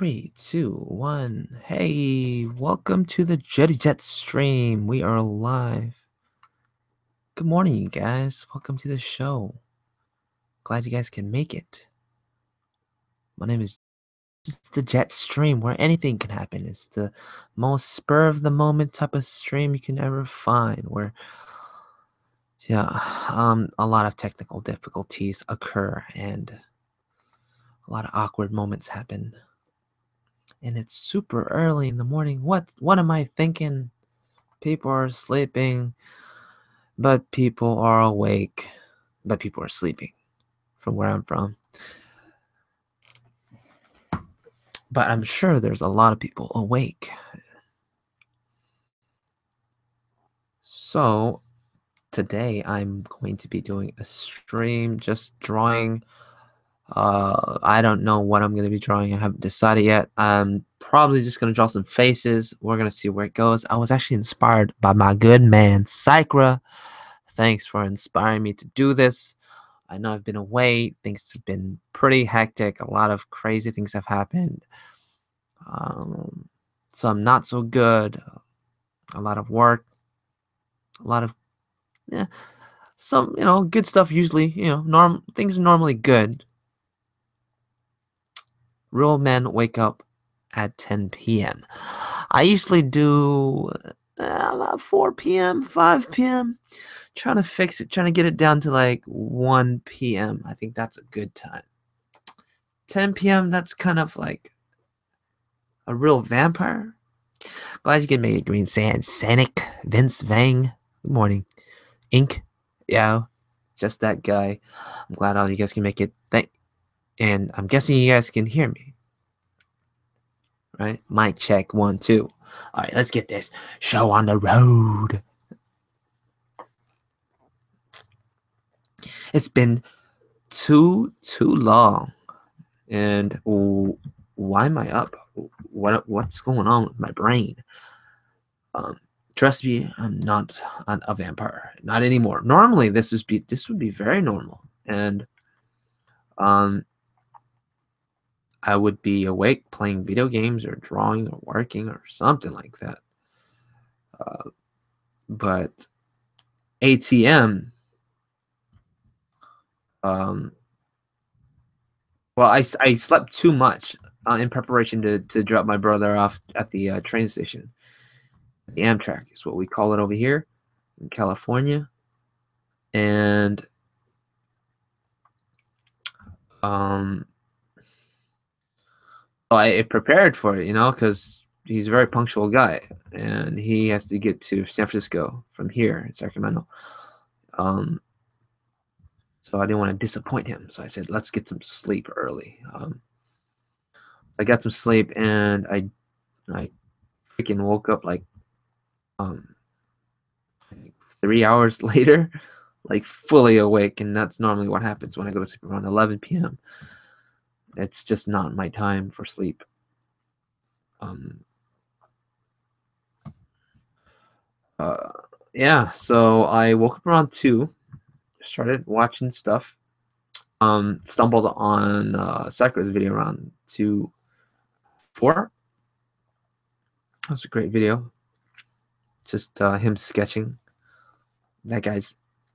Three, two, one. Hey, welcome to the Jetty Jet stream. We are live. Good morning, you guys. Welcome to the show. Glad you guys can make it. My name is is the Jet stream where anything can happen. It's the most spur of the moment type of stream you can ever find where yeah, um a lot of technical difficulties occur and a lot of awkward moments happen. And it's super early in the morning. What what am I thinking? People are sleeping, but people are awake, but people are sleeping from where I'm from. But I'm sure there's a lot of people awake. So today I'm going to be doing a stream just drawing uh, I don't know what I'm going to be drawing. I haven't decided yet. I'm probably just going to draw some faces. We're going to see where it goes. I was actually inspired by my good man, Psychra. Thanks for inspiring me to do this. I know I've been away. Things have been pretty hectic. A lot of crazy things have happened. Um, some not so good. A lot of work. A lot of, yeah, some, you know, good stuff usually, you know, norm things are normally good Real men wake up at 10 p.m. I usually do uh, about 4 p.m., 5 p.m. Trying to fix it, trying to get it down to like 1 p.m. I think that's a good time. 10 p.m., that's kind of like a real vampire. Glad you can make it green sand. Sanic, Vince Vang. Good morning. Ink. Yeah, just that guy. I'm glad all you guys can make it. Thank and I'm guessing you guys can hear me. Right? Mic check one, two. All right, let's get this show on the road. It's been too, too long. And why am I up? What what's going on with my brain? Um, trust me, I'm not a vampire. Not anymore. Normally, this would be this would be very normal, and um, I would be awake playing video games or drawing or working or something like that. Uh, but ATM, um, well, I, I slept too much uh, in preparation to, to drop my brother off at the uh, train station. The Amtrak is what we call it over here in California. And um, I prepared for it, you know, because he's a very punctual guy, and he has to get to San Francisco from here in Sacramento. Um, so I didn't want to disappoint him. So I said, let's get some sleep early. Um, I got some sleep, and I, I freaking woke up like, um, three hours later, like fully awake, and that's normally what happens when I go to sleep around 11 p.m. It's just not my time for sleep. Um, uh, yeah, so I woke up around two, started watching stuff. Um, stumbled on uh, Sakura's video around two, four. That's a great video. Just uh, him sketching. That guy's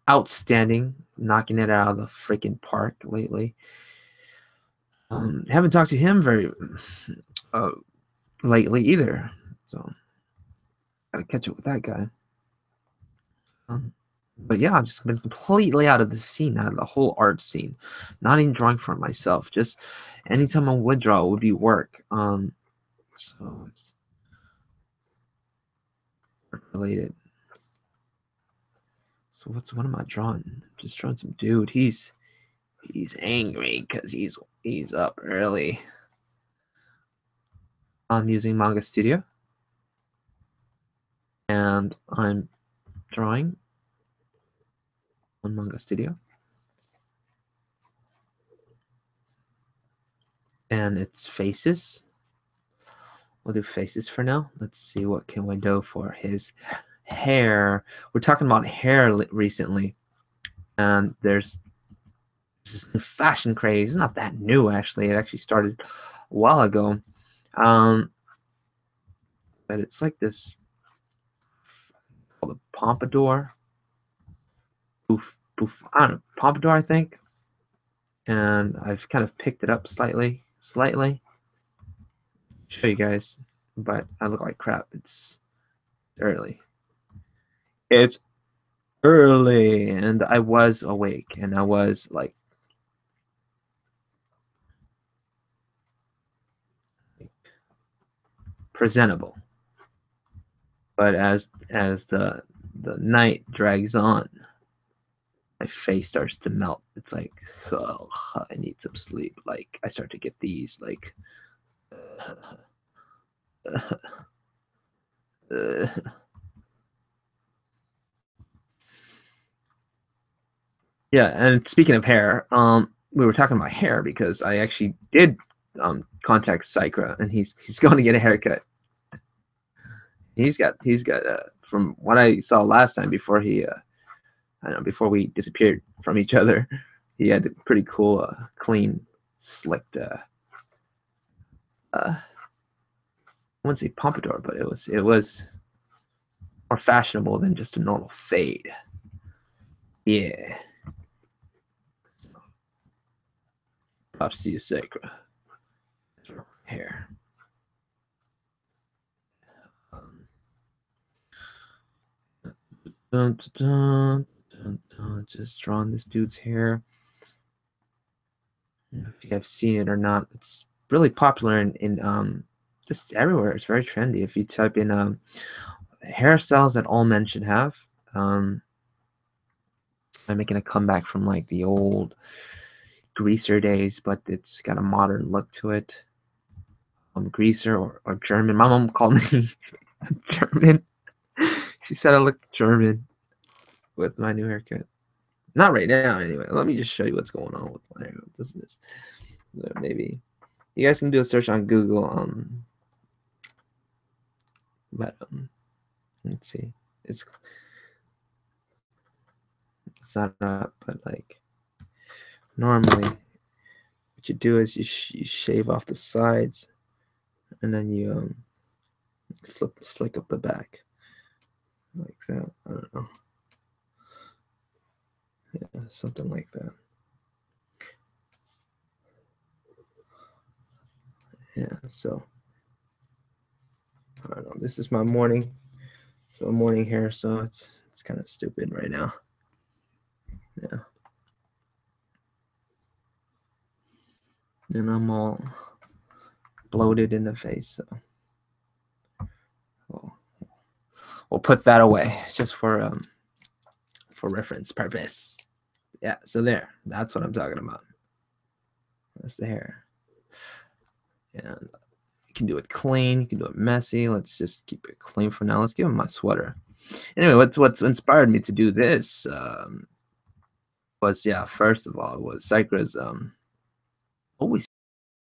outstanding, knocking it out of the freaking park lately. Um, haven't talked to him very uh, lately either, so gotta catch up with that guy. Um, but yeah, I've just been completely out of the scene, out of the whole art scene. Not even drawing for myself. Just anytime I would draw, it would be work. Um, so it's related. So what's what am I drawing? Just drawing some dude. He's he's angry because he's he's up early. I'm using Manga Studio. And I'm drawing on Manga Studio. And it's faces. We'll do faces for now. Let's see what can we do for his hair. We're talking about hair recently. And there's this new fashion craze. It's not that new, actually. It actually started a while ago. Um, but it's like this called a pompadour. Boof, boof. I don't know, pompadour, I think. And I've kind of picked it up slightly, slightly. Show you guys, but I look like crap. It's early. It's early, and I was awake, and I was like presentable. But as as the the night drags on, my face starts to melt. It's like, oh, I need some sleep. Like I start to get these like. Yeah, and speaking of hair, um, we were talking about hair because I actually did um contact Psychra, and he's he's going to get a haircut. He's got he's got uh, from what I saw last time before he uh, I don't know before we disappeared from each other, he had a pretty cool, uh, clean, slicked. Uh, uh, I wouldn't say pompadour, but it was it was more fashionable than just a normal fade. Yeah. You, Sacra. Hair. Um, dun, dun, dun, just drawing this dude's hair. If you have seen it or not, it's really popular in, in um just everywhere. It's very trendy. If you type in um hairstyles that all men should have, um, I'm making a comeback from like the old greaser days, but it's got a modern look to it. Um, greaser or, or German. My mom called me German. she said I look German with my new haircut. Not right now, anyway. Let me just show you what's going on with my hair. This is maybe you guys can do a search on Google. Um, but um, let's see. It's it's not up, but like normally what you do is you, sh- you shave off the sides and then you um slip slick up the back. Like that i don't know. Yeah something like that. Yeah so i don't know. This is my morning so morning hair so it's it's kind of stupid right now. Yeah. And I'm all bloated in the face. So we'll, we'll put that away just for um for reference purpose. Yeah, so there. That's what I'm talking about. That's the hair. And you can do it clean, you can do it messy. Let's just keep it clean for now. Let's give him my sweater. Anyway, what's what's inspired me to do this um was yeah, first of all, was Psychra's um always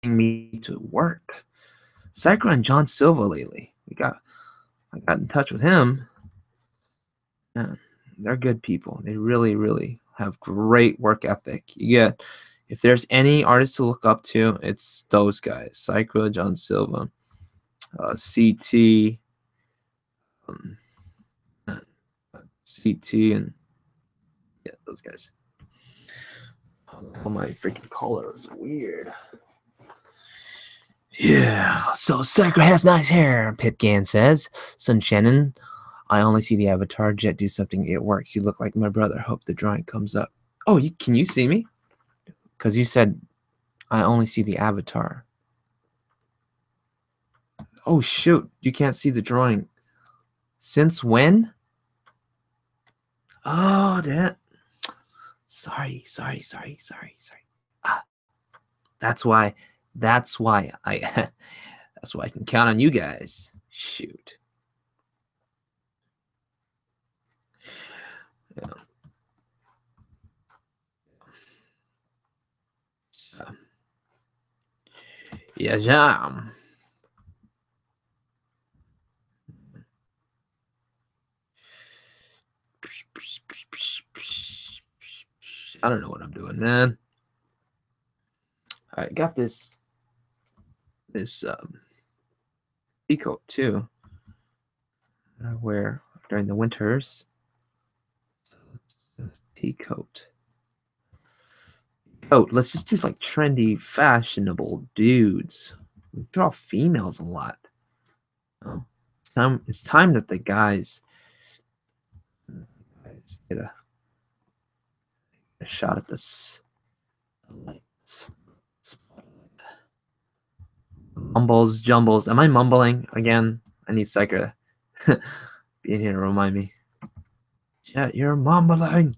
me to work. Psychra and John Silva lately. We got I got in touch with him. Man, they're good people. They really, really have great work ethic. You get if there's any artist to look up to, it's those guys. Psychra, John Silva, uh, CT, um, CT, and yeah, those guys. Oh, my freaking collar is weird. Yeah, so Sakura has nice hair, Pitgan says. Sun Shannon, I only see the avatar. Jet, do something. It works. You look like my brother. Hope the drawing comes up. Oh, you can you see me? Because you said I only see the avatar. Oh, shoot. You can't see the drawing. Since when? Oh, that. Sorry, sorry, sorry, sorry, sorry. Ah, that's why. That's why I. that's why I can count on you guys. Shoot. Yeah. So. Yeah, yeah. I don't know what I'm doing, man. All right, got this this um coat too. I wear during the winters. Pea coat. Coat. Let's just do like trendy, fashionable dudes. We draw females a lot. Oh, it's time. It's time that the guys, get a, a shot at this. Mumbles, jumbles. Am I mumbling again? I need to be in here to remind me. Yeah, you're mumbling.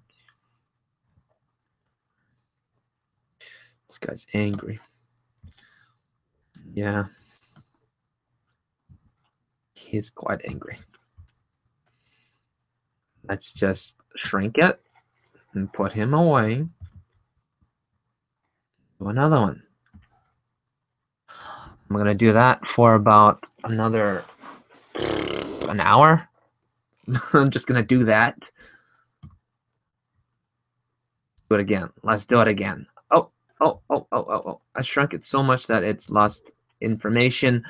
This guy's angry. Yeah. He's quite angry. Let's just shrink it and put him away. Do another one. I'm gonna do that for about another an hour. I'm just gonna do that. Do it again. Let's do it again. Oh, oh, oh, oh, oh, oh. I shrunk it so much that it's lost information.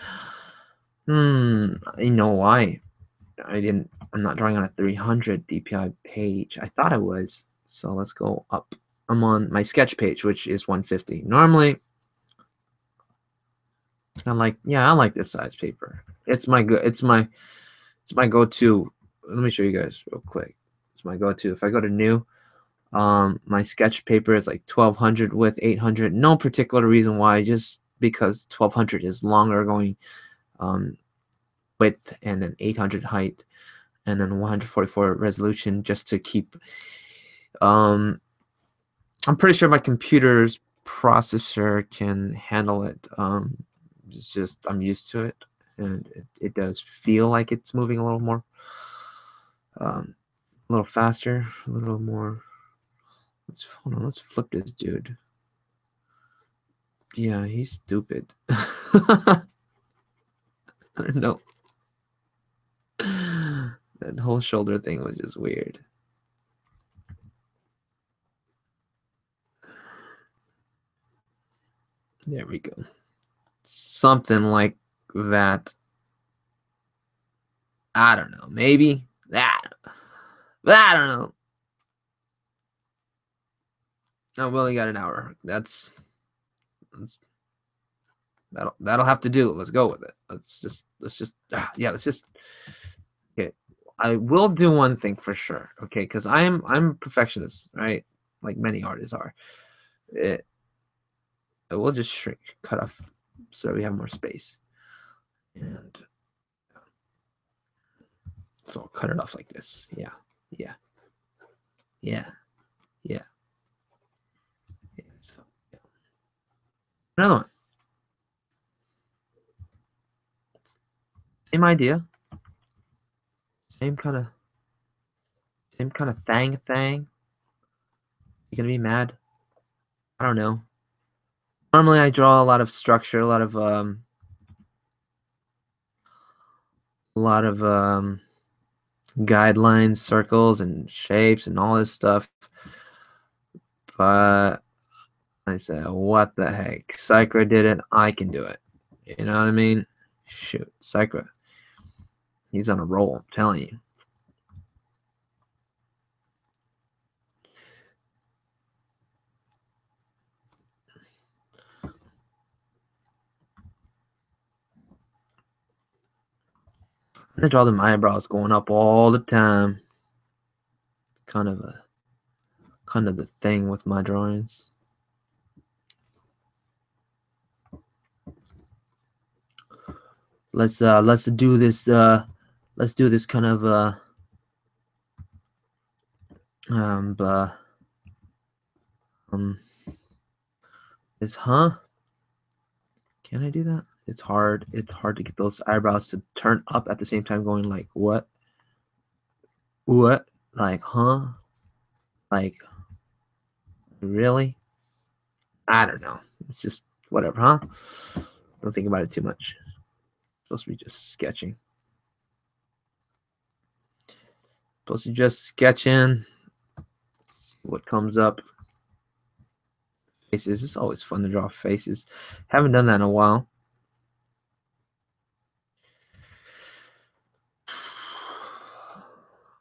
Hmm, you know why? I didn't. I'm not drawing on a 300 DPI page. I thought I was. So let's go up. I'm on my sketch page, which is 150. Normally, I like, yeah, I like this size paper. It's my good. It's my, it's my go-to. Let me show you guys real quick. It's my go-to. If I go to new, um, my sketch paper is like 1200 with 800. No particular reason why, just because 1200 is longer going um, width and then 800 height and then 144 resolution just to keep um i'm pretty sure my computer's processor can handle it um it's just i'm used to it and it, it does feel like it's moving a little more um a little faster a little more let's hold on let's flip this dude yeah he's stupid i don't know that whole shoulder thing was just weird. There we go. Something like that. I don't know. Maybe that. I don't know. Oh, we only got an hour. That's, that's that'll that'll have to do. Let's go with it. Let's just let's just ah, yeah. Let's just okay. I will do one thing for sure. Okay, because I'm I'm a perfectionist, right? Like many artists are. It, it will just shrink, cut off, so we have more space, and so I'll cut it off like this. Yeah, yeah, yeah, yeah. So another one. Same idea. Same kind of same kind of thing thing. You gonna be mad? I don't know. Normally I draw a lot of structure, a lot of um a lot of um guidelines, circles and shapes and all this stuff. But I said, what the heck? Psychra did it, I can do it. You know what I mean? Shoot, Psychra. He's on a roll, I'm telling you. I draw them eyebrows going up all the time. Kind of a kind of the thing with my drawings. Let's uh let's do this uh let's do this kind of uh um uh, um is huh can i do that it's hard it's hard to get those eyebrows to turn up at the same time going like what? What? Like huh? Like really? I don't know. It's just whatever huh? Don't think about it too much. Supposed to be just sketching. Supposed to just sketch in, see what comes up. Faces. It's always fun to draw faces. Haven't done that in a while.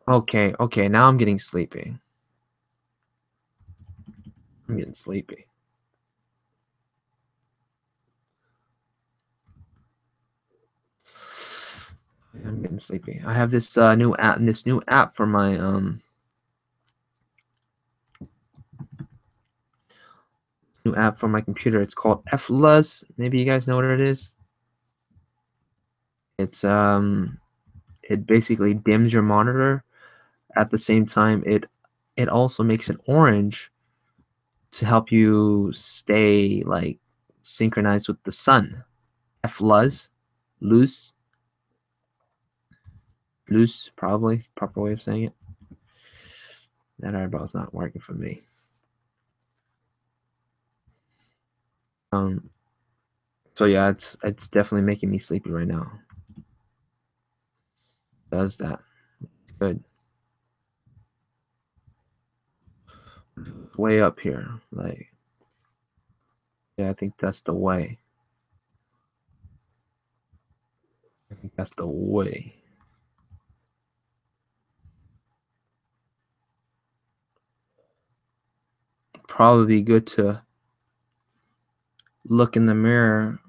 Okay, okay, now I'm getting sleepy. I'm getting sleepy. I'm getting sleepy. I have this uh, new app, this new app for my um new app for my computer. It's called f.lux. Maybe you guys know what it is. It's um it basically dims your monitor. At the same time, it it also makes it orange to help you stay like synchronized with the sun. f.lux, loose, loose, probably proper way of saying it. That eyebrow's not working for me. Um. So yeah, it's it's definitely making me sleepy right now. Does that? Good. Way up here, like. Yeah, I think that's the way. I think that's the way. Probably good to look in the mirror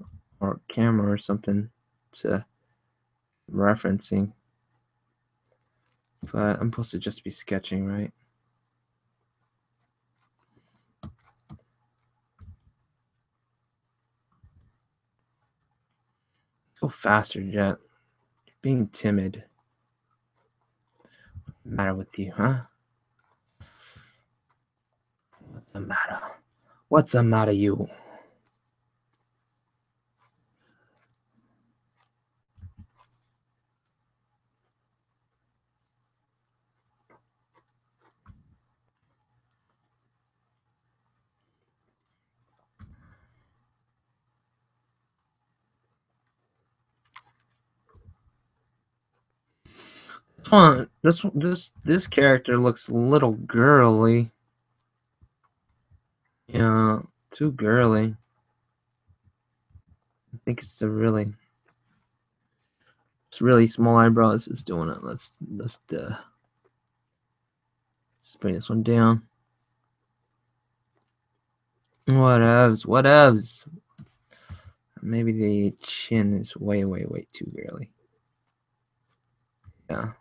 or camera or something to referencing. But I'm supposed to just be sketching, right? Go faster, Jet. You're being timid. What's the matter with you, huh? What's the matter? What's the matter, you? One, this this this character looks a little girly. Yeah, too girly. I think it's a really, it's really small eyebrows is doing it. Let's let's uh, let's bring this one down. Whatevs, whatevs. Maybe the chin is way, way, way too girly. Yeah.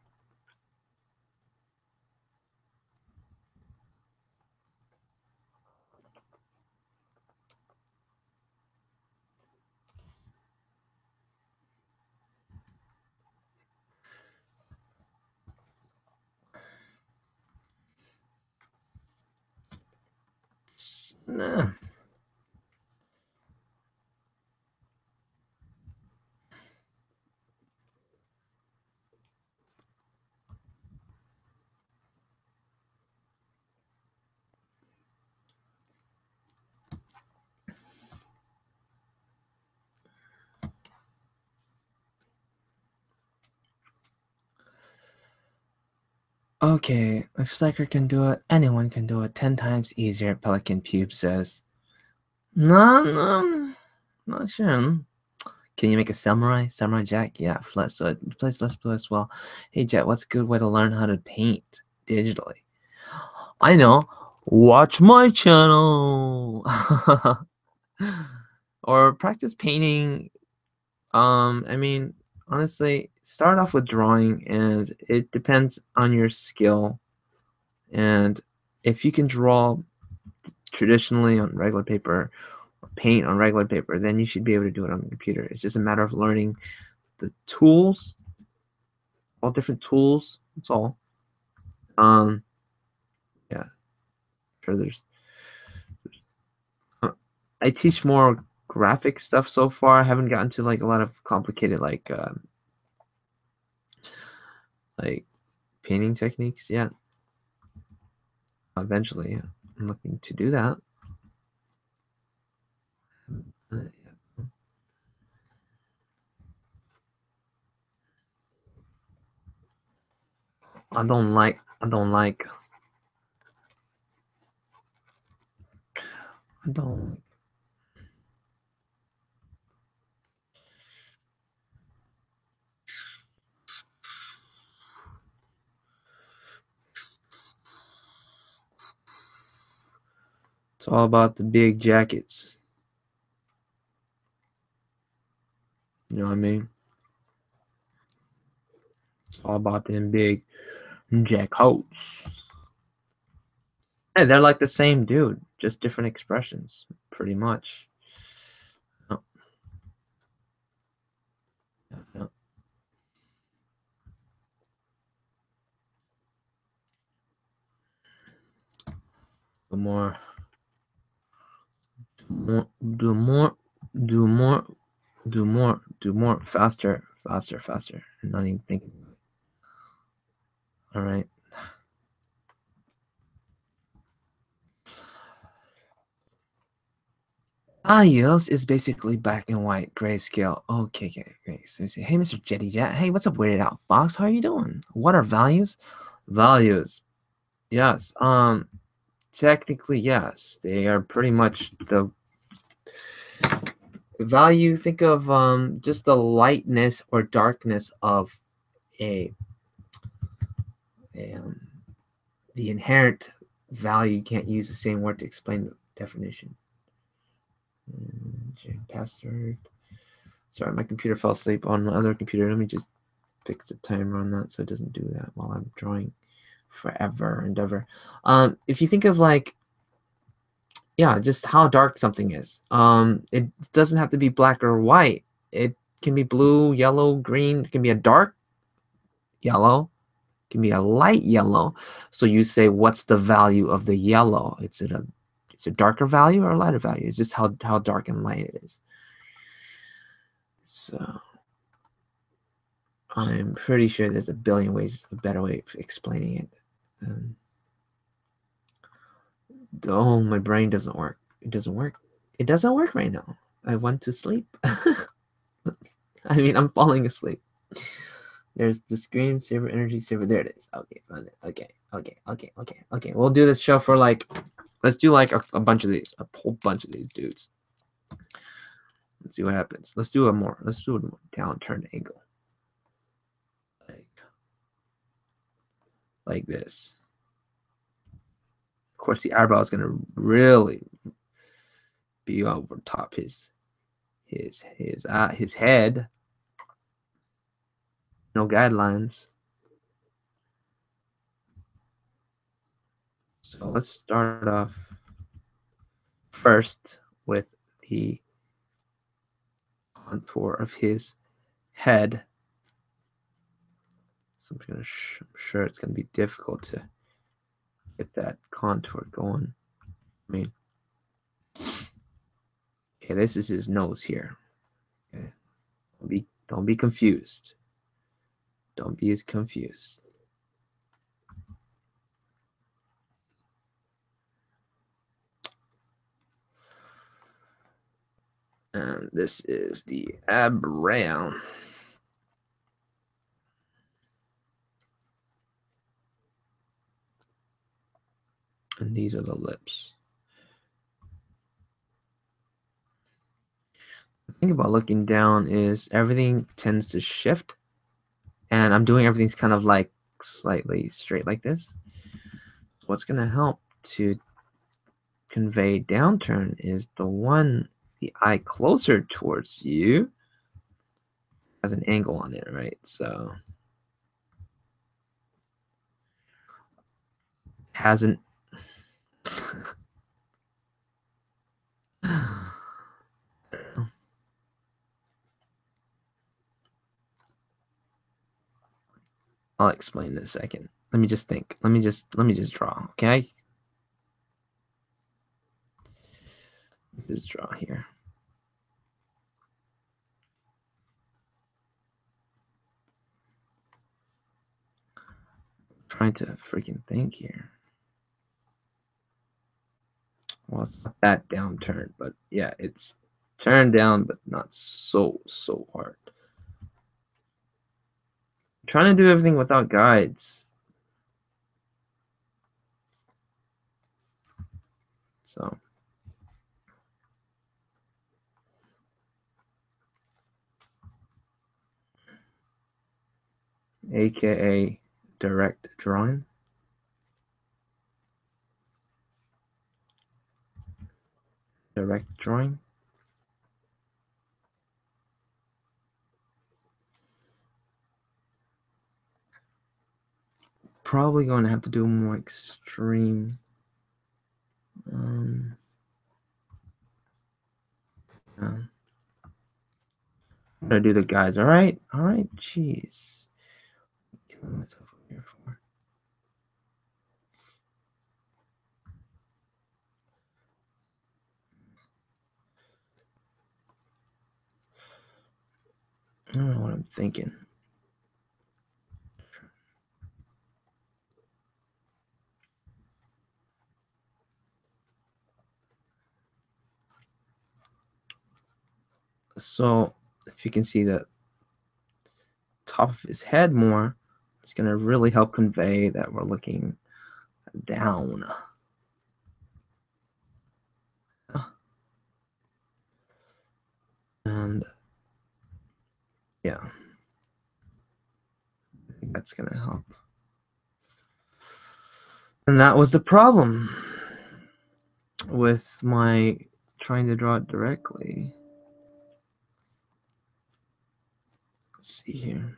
Nah. Okay, if Psyker can do it, anyone can do it. Ten times easier, Pelican Pube says. No, no, not sure. Can you make a samurai? Samurai Jack? Yeah, flat so it plays Let's Play as well. Hey Jet, what's a good way to learn how to paint digitally? I know. Watch my channel. or practice painting. Um, I mean, honestly, start off with drawing and it depends on your skill. And if you can draw traditionally on regular paper or paint on regular paper, then you should be able to do it on the computer. It's just a matter of learning the tools, all different tools. That's all. Um, yeah, sure. There's, there's uh, I teach more graphic stuff so far. I haven't gotten to like a lot of complicated like uh, like painting techniques yet. Eventually, I'm looking to do that. I don't like. I don't like. I don't. It's all about the big jackets. You know what I mean? It's all about them big jack coats. Hey, they're like the same dude, just different expressions, pretty much. Oh. Yeah. More. More. Do more. Do more. Do more. Do more. Faster. Faster. Faster. I'm not even thinking. All right. iOS is basically black and white grayscale. Okay, okay, okay. So say, hey, Mr. Jetty Jet. Hey, what's up, Weirded Out Fox? How are you doing? What are values? Values. Yes. Um, technically, yes. They are pretty much the value. Think of um just the lightness or darkness of a, a um, the inherent value. You can't use the same word to explain the definition. Password. Sorry, my computer fell asleep on my other computer. Let me just fix the timer on that so it doesn't do that while I'm drawing forever and ever. Um, if you think of like, yeah, just how dark something is. Um, it doesn't have to be black or white. It can be blue, yellow, green. It can be a dark yellow. It can be a light yellow. So you say, what's the value of the yellow? It's it a it's a darker value or a lighter value. It's just how, how dark and light it is. So I'm pretty sure there's a billion ways, a better way of explaining it. Um, oh, my brain doesn't work. It doesn't work. It doesn't work right now. I want to sleep. I mean, I'm falling asleep. There's the screen saver energy saver. There it is. Okay. Okay, okay, okay, okay, okay. We'll do this show for like Let's do like a, a bunch of these, a whole bunch of these dudes. Let's see what happens. Let's do a more. Let's do a more downturn angle. Like, like this. Of course, the eyebrow is gonna really be over top his his his uh, his head. No guidelines. So let's start off first with the contour of his head. So I'm, sh I'm sure it's going to be difficult to get that contour going. I mean, okay, this is his nose here. Okay, don't be don't be confused. Don't be as confused. And this is the eyebrow. And these are the lips. The thing about looking down is everything tends to shift. And I'm doing everything's kind of like slightly straight like this. What's going to help to convey downturn is the one the eye closer towards you has an angle on it, right? So hasn't I'll explain in a second. Let me just think. Let me just let me just draw, okay? Just draw here. trying to freaking think here. Well, it's not that downturn, but yeah, it's turned down, but not so, so hard. I'm trying to do everything without guides. So. AKA direct drawing. Direct drawing. Probably going to have to do more extreme. Um, yeah. I'm gonna do the guys. All right, all right. Jeez, myself over here for. I don't know what I'm thinking. So if you can see the top of his head more, it's going to really help convey that we're looking down. And yeah, that's going to help. And that was the problem with my trying to draw it directly. Let's see here.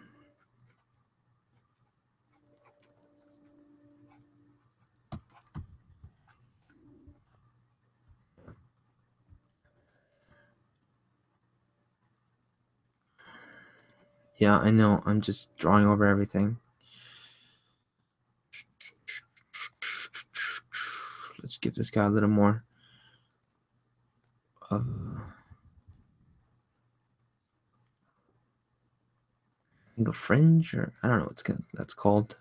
Yeah, I know. I'm just drawing over everything. Let's give this guy a little more of a fringe or I don't know what's gonna, that's called.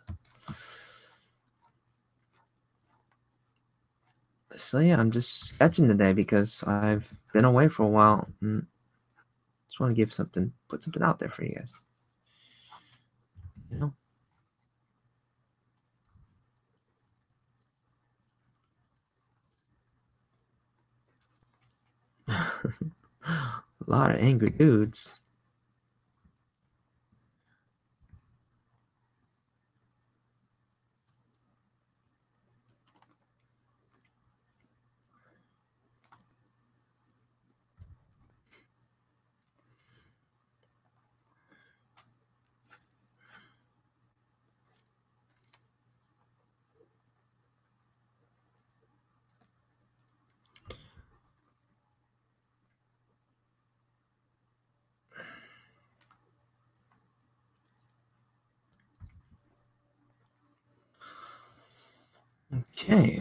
So yeah, I'm just sketching today because I've been away for a while and just want to give something, put something out there for you guys. Know. a lot of angry dudes. Okay.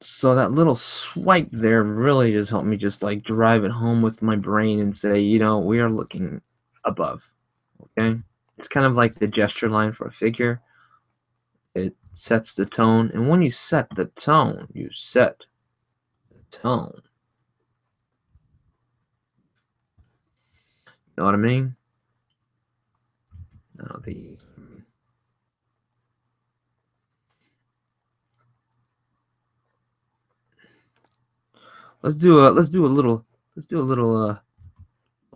So that little swipe there really just helped me just like drive it home with my brain and say, you know, we are looking above. Okay. It's kind of like the gesture line for a figure. It sets the tone. And when you set the tone, you set the tone. You know what I mean? Now the let's do a let's do a little let's do a little uh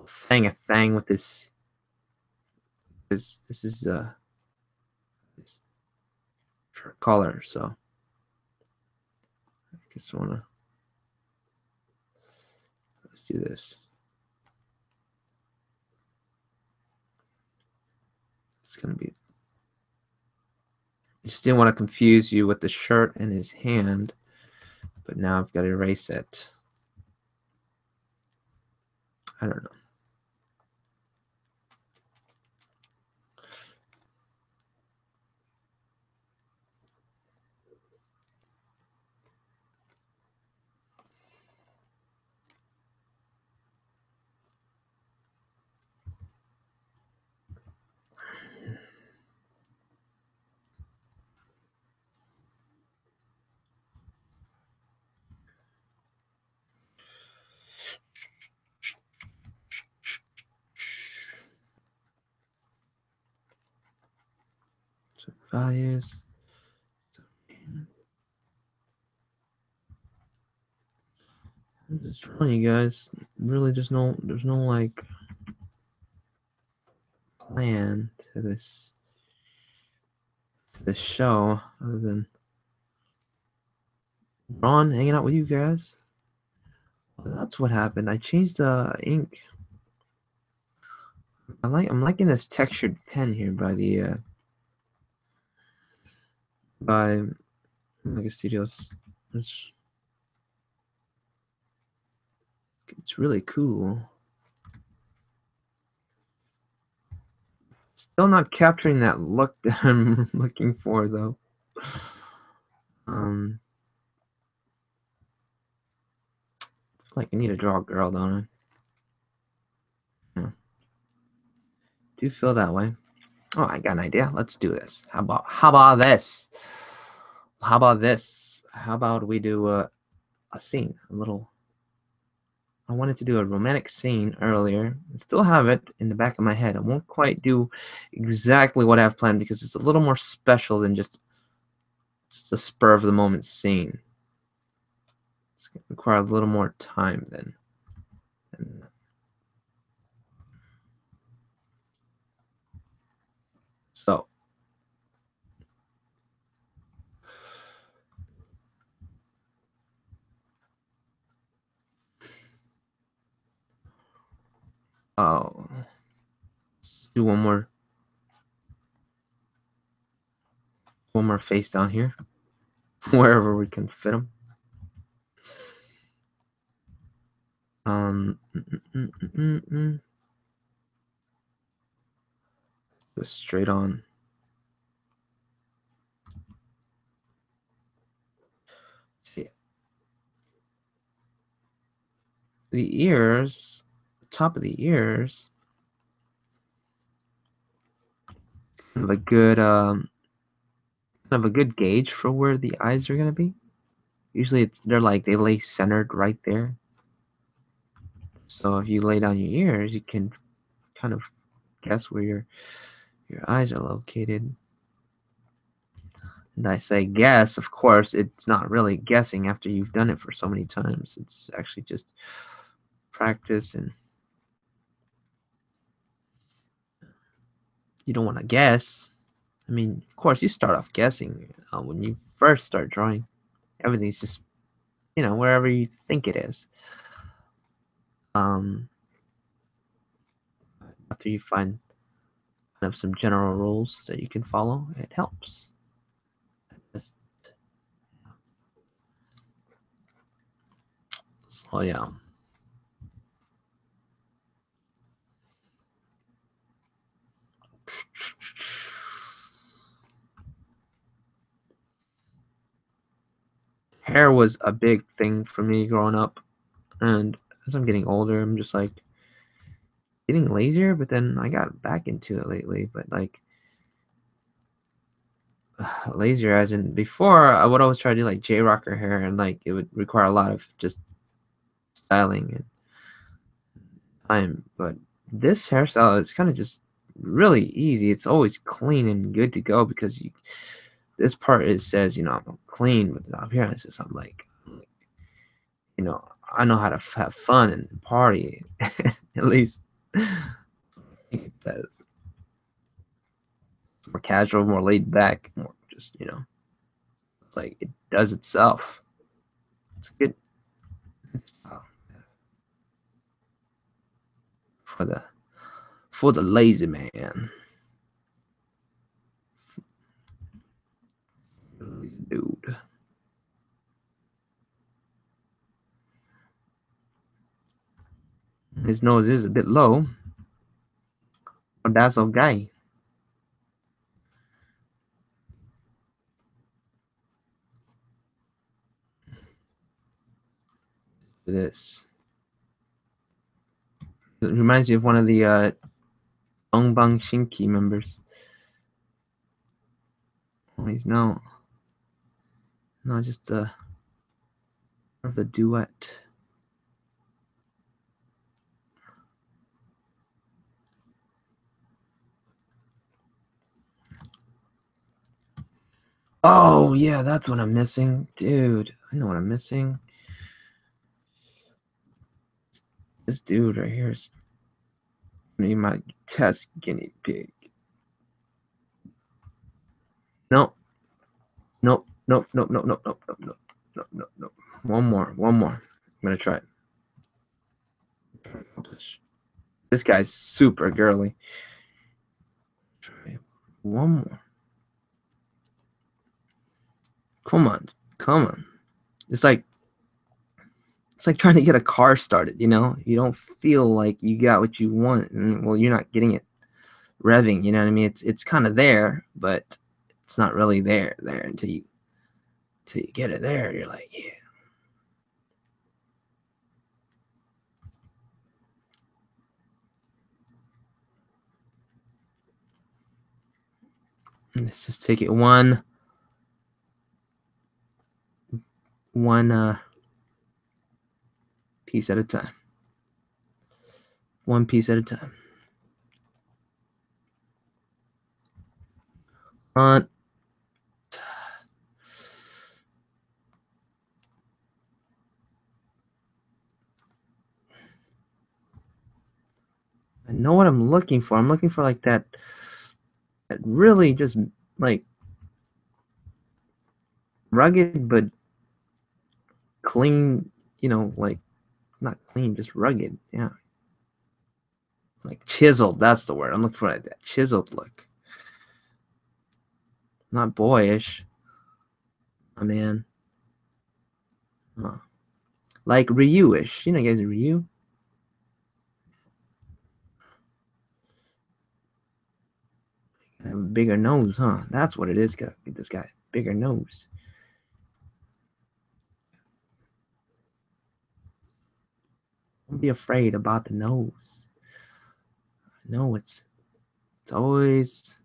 thing a thing with this. This this is uh this color so. I just wanna let's do this. It's gonna be I just didn't want to confuse you with the shirt in his hand but now I've got to erase it. I don't know. Values. I'm just trying you guys. Really, there's no, there's no like plan to this, to this show other than Ron hanging out with you guys. That's what happened. I changed the ink. I like I'm liking this textured pen here by the uh by Mega Studios. It's it's really cool. Still not capturing that look that I'm looking for though. Um like I need to draw a girl, don't I? Yeah. Do you feel that way. Oh, I got an idea. Let's do this. How about how about this? How about this? How about we do a, a scene, a little. I wanted to do a romantic scene earlier. I still have it in the back of my head. I won't quite do exactly what I have planned because it's a little more special than just just a spur of the moment scene. It's going to require a little more time then. So Oh, let's do one more. One more face down here, wherever we can fit them. Um, mm, mm, mm, Go straight on. See, the ears top of the ears. Kind of a good um kind of a good gauge for where the eyes are gonna be. Usually it's they're like they lay centered right there. So if you lay down your ears, you can kind of guess where your your eyes are located. And I say guess, of course, it's not really guessing after you've done it for so many times. It's actually just practice and you don't want to guess. I mean, of course, you start off guessing uh, when you first start drawing. Everything's just, you know, wherever you think it is. Um, after you find of some general rules that you can follow, it helps. So yeah. hair was a big thing for me growing up. And as I'm getting older, I'm just like getting lazier, but then I got back into it lately. But like lazier as in before I would always try to do like J rocker hair and like it would require a lot of just styling and time. But this hairstyle is kind of just really easy. It's always clean and good to go because you this part it says, you know, I'm clean, but the appearances, I'm like, you know, I know how to have fun and party, at least. it says more casual, more laid back, more just, you know, it's like it does itself. It's good. Oh, for the for the lazy man. dude. His nose is a bit low, but that's okay. This it reminds me of one of the uh, Dong Bang Shin Ki members. Oh, he's no. No, just a of a duet. Oh yeah, that's what I'm missing, dude. I know what I'm missing. This dude right here is me my test guinea pig. No, nope. Nope, nope, nope, nope, nope, nope, nope, nope, nope, nope. One more, one more. I'm gonna try it. This guy's super girly. One more. Come on, come on. It's like it's like trying to get a car started, you know? You don't feel like you got what you want and well you're not getting it revving, you know what I mean? It's it's kind of there, but it's not really there there until you until you get it there. You're like, yeah. Let's just take it one one uh piece at a time. One piece at a time. On I know what I'm looking for. I'm looking for like that that really just like rugged but clean, you know, like not clean, just rugged. Yeah. Like chiseled, that's the word. I'm looking for that chiseled look. Not boyish. I mean, huh. like Ryu-ish. You know, guys, Ryu. A bigger nose, huh? That's what it is. Got this guy bigger nose. Don't be afraid about the nose. No, it's it's always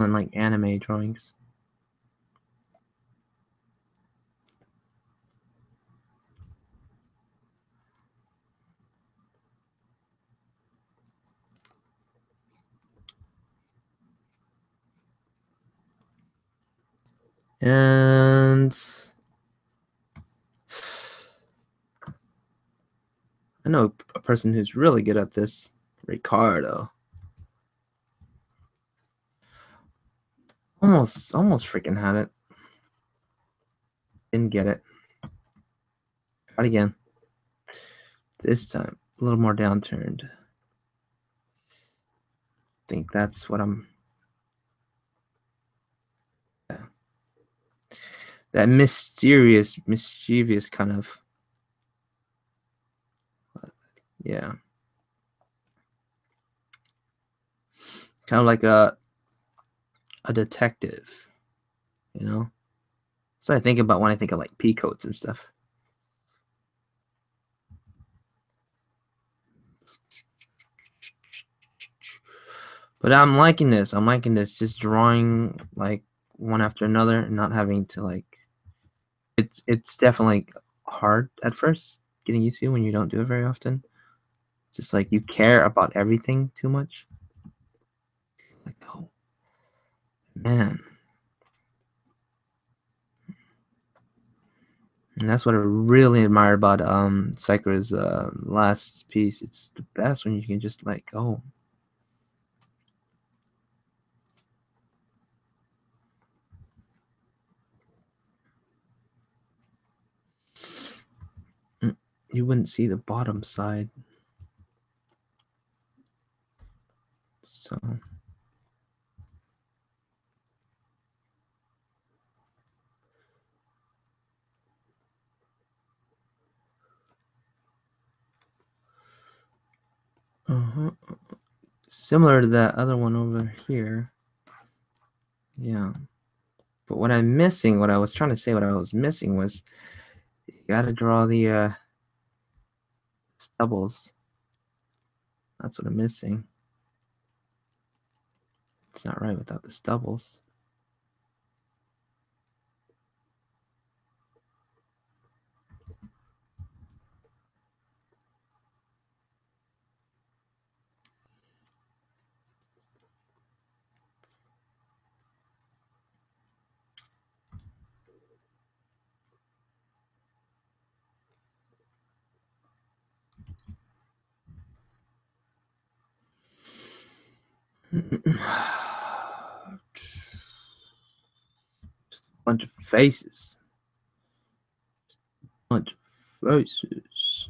in like anime drawings. And I know a person who's really good at this, Ricardo. Almost, almost freaking had it. Didn't get it. Try it again. This time, a little more downturned. Think that's what I'm. Yeah. That mysterious, mischievous kind of. Yeah. Kind of like a a detective, you know? So I think about when I think of like pea coats and stuff. But I'm liking this. I'm liking this. Just drawing like one after another and not having to like it's it's definitely hard at first getting used to when you don't do it very often. Just like you care about everything too much. Like, oh man. And that's what I really admire about um Sakura's uh, last piece. It's the best when you can just like go. Mm, you wouldn't see the bottom side. So. Uh-huh. Similar to that other one over here. Yeah. But what I'm missing, what I was trying to say, what I was missing was you got to draw the uh, stubbles. That's what I'm missing. It's not right without the stubbles. Just a bunch of faces. Bunch of faces.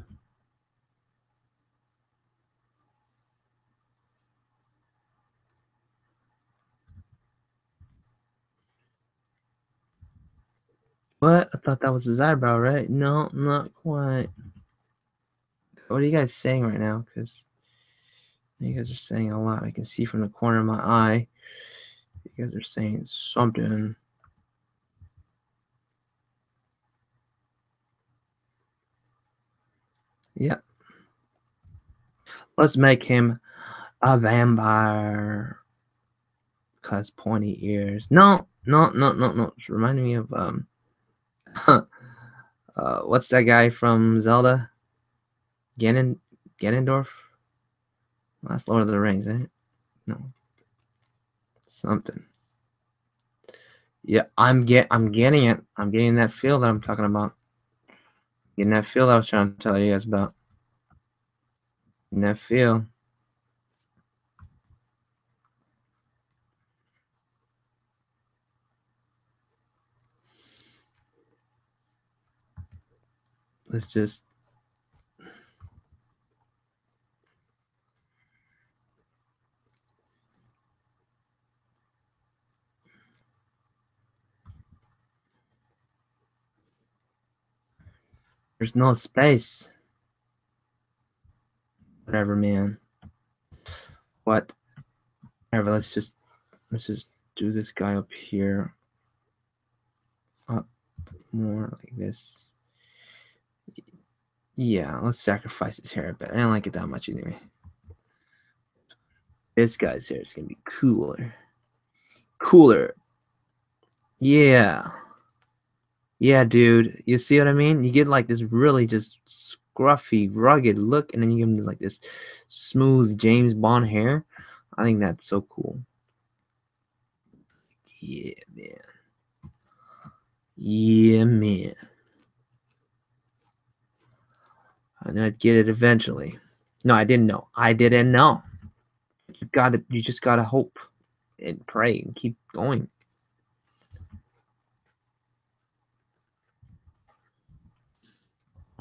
What? I thought that was his eyebrow, right? No, not quite. What are you guys saying right now? Because you guys are saying a lot. I can see from the corner of my eye. You guys are saying something. Yep. Let's make him a vampire. Cause pointy ears. No, no, no, no, no. It's reminding me of um uh what's that guy from Zelda? Ganon Ganondorf? Last Lord of the Rings, ain't it? No. Something. Yeah, I'm get I'm getting it. I'm getting that feel that I'm talking about. That feel that I was trying to tell you guys about. That feel. Let's just There's no space. Whatever, man. What? Whatever, let's just let's just do this guy up here. Up more like this. Yeah, let's sacrifice his hair a bit. I don't like it that much anyway. This guy's hair is gonna be cooler. Cooler. Yeah. Yeah, dude. You see what I mean? You get like this really just scruffy, rugged look, and then you give him like this smooth James Bond hair. I think that's so cool. Yeah, man. Yeah, man. I know I'd get it eventually. No, I didn't know. I didn't know. You gotta you just gotta hope and pray and keep going.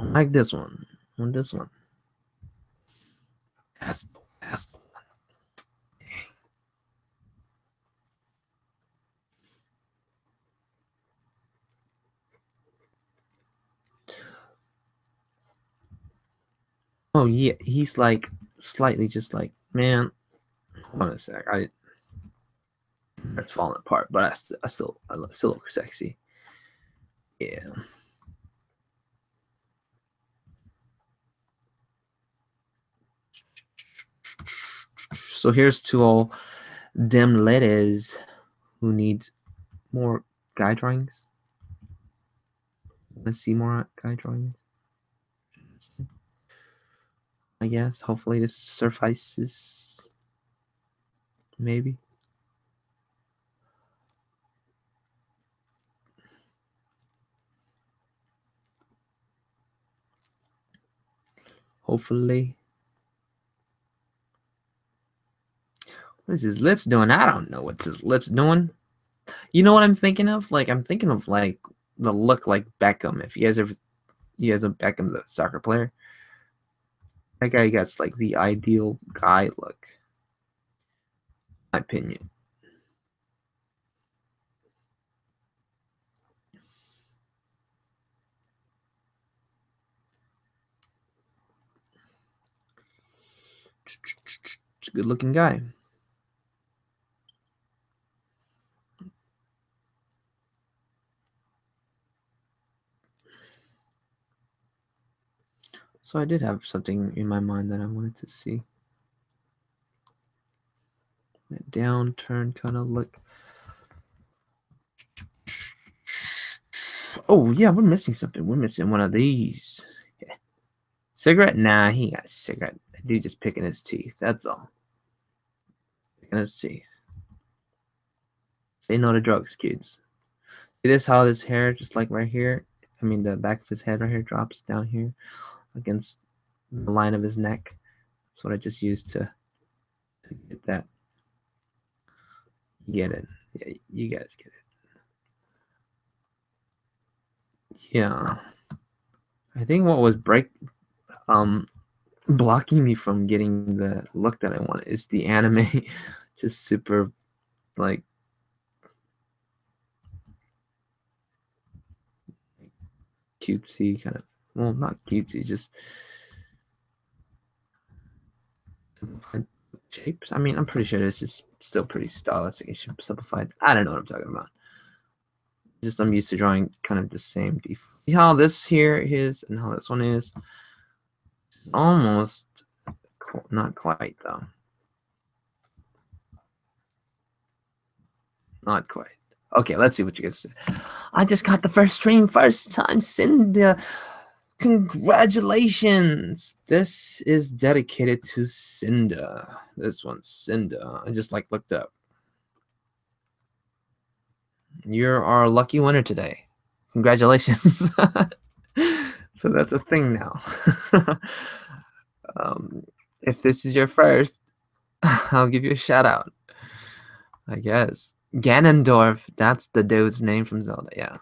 Like this one. On this one. That's that's the one. Dang. Oh yeah, he's like slightly just like man. Hold on a sec. I it's falling apart, but I, I still I look, still look sexy. Yeah. So here's to all them ladies who need more guy drawings. Let's see more guy drawings. I guess hopefully this suffices. Maybe. Hopefully. What is his lips doing? I don't know what's his lips doing. You know what I'm thinking of? Like I'm thinking of like the look like Beckham. If you guys ever you guys know Beckham, the soccer player. That guy gets like the ideal guy look. My opinion. It's a good looking guy. So I did have something in my mind that I wanted to see. That downturn kind of look. Oh yeah, we're missing something. We're missing one of these. Yeah. Cigarette? Nah, he got a cigarette. That dude just picking his teeth. That's all. Picking his teeth. Say no to drugs, kids. See this how this hair just like right here. I mean the back of his head right here drops down here against the line of his neck. That's what I just used to, to get that. Get it. Yeah, you guys get it. Yeah. I I think what was break um blocking me from getting the look that I want is the anime just super like cutesy kind of well not cutesy just simplified shapes. I mean I'm pretty sure this is still pretty stylistic and simplified. I don't know what I'm talking about. Just I'm used to drawing kind of the same default. See how this here is and how this one is. It's almost not quite though. Not quite. Okay, let's see what you guys say. I just got the first stream first time. Cinda. Congratulations. This is dedicated to Cinda. This one's Cinda. I just like looked up. You're our lucky winner today. Congratulations. so that's a thing now. um, if this is your first, I'll give you a shout out. I guess. Ganondorf, that's the dude's name from Zelda, yeah.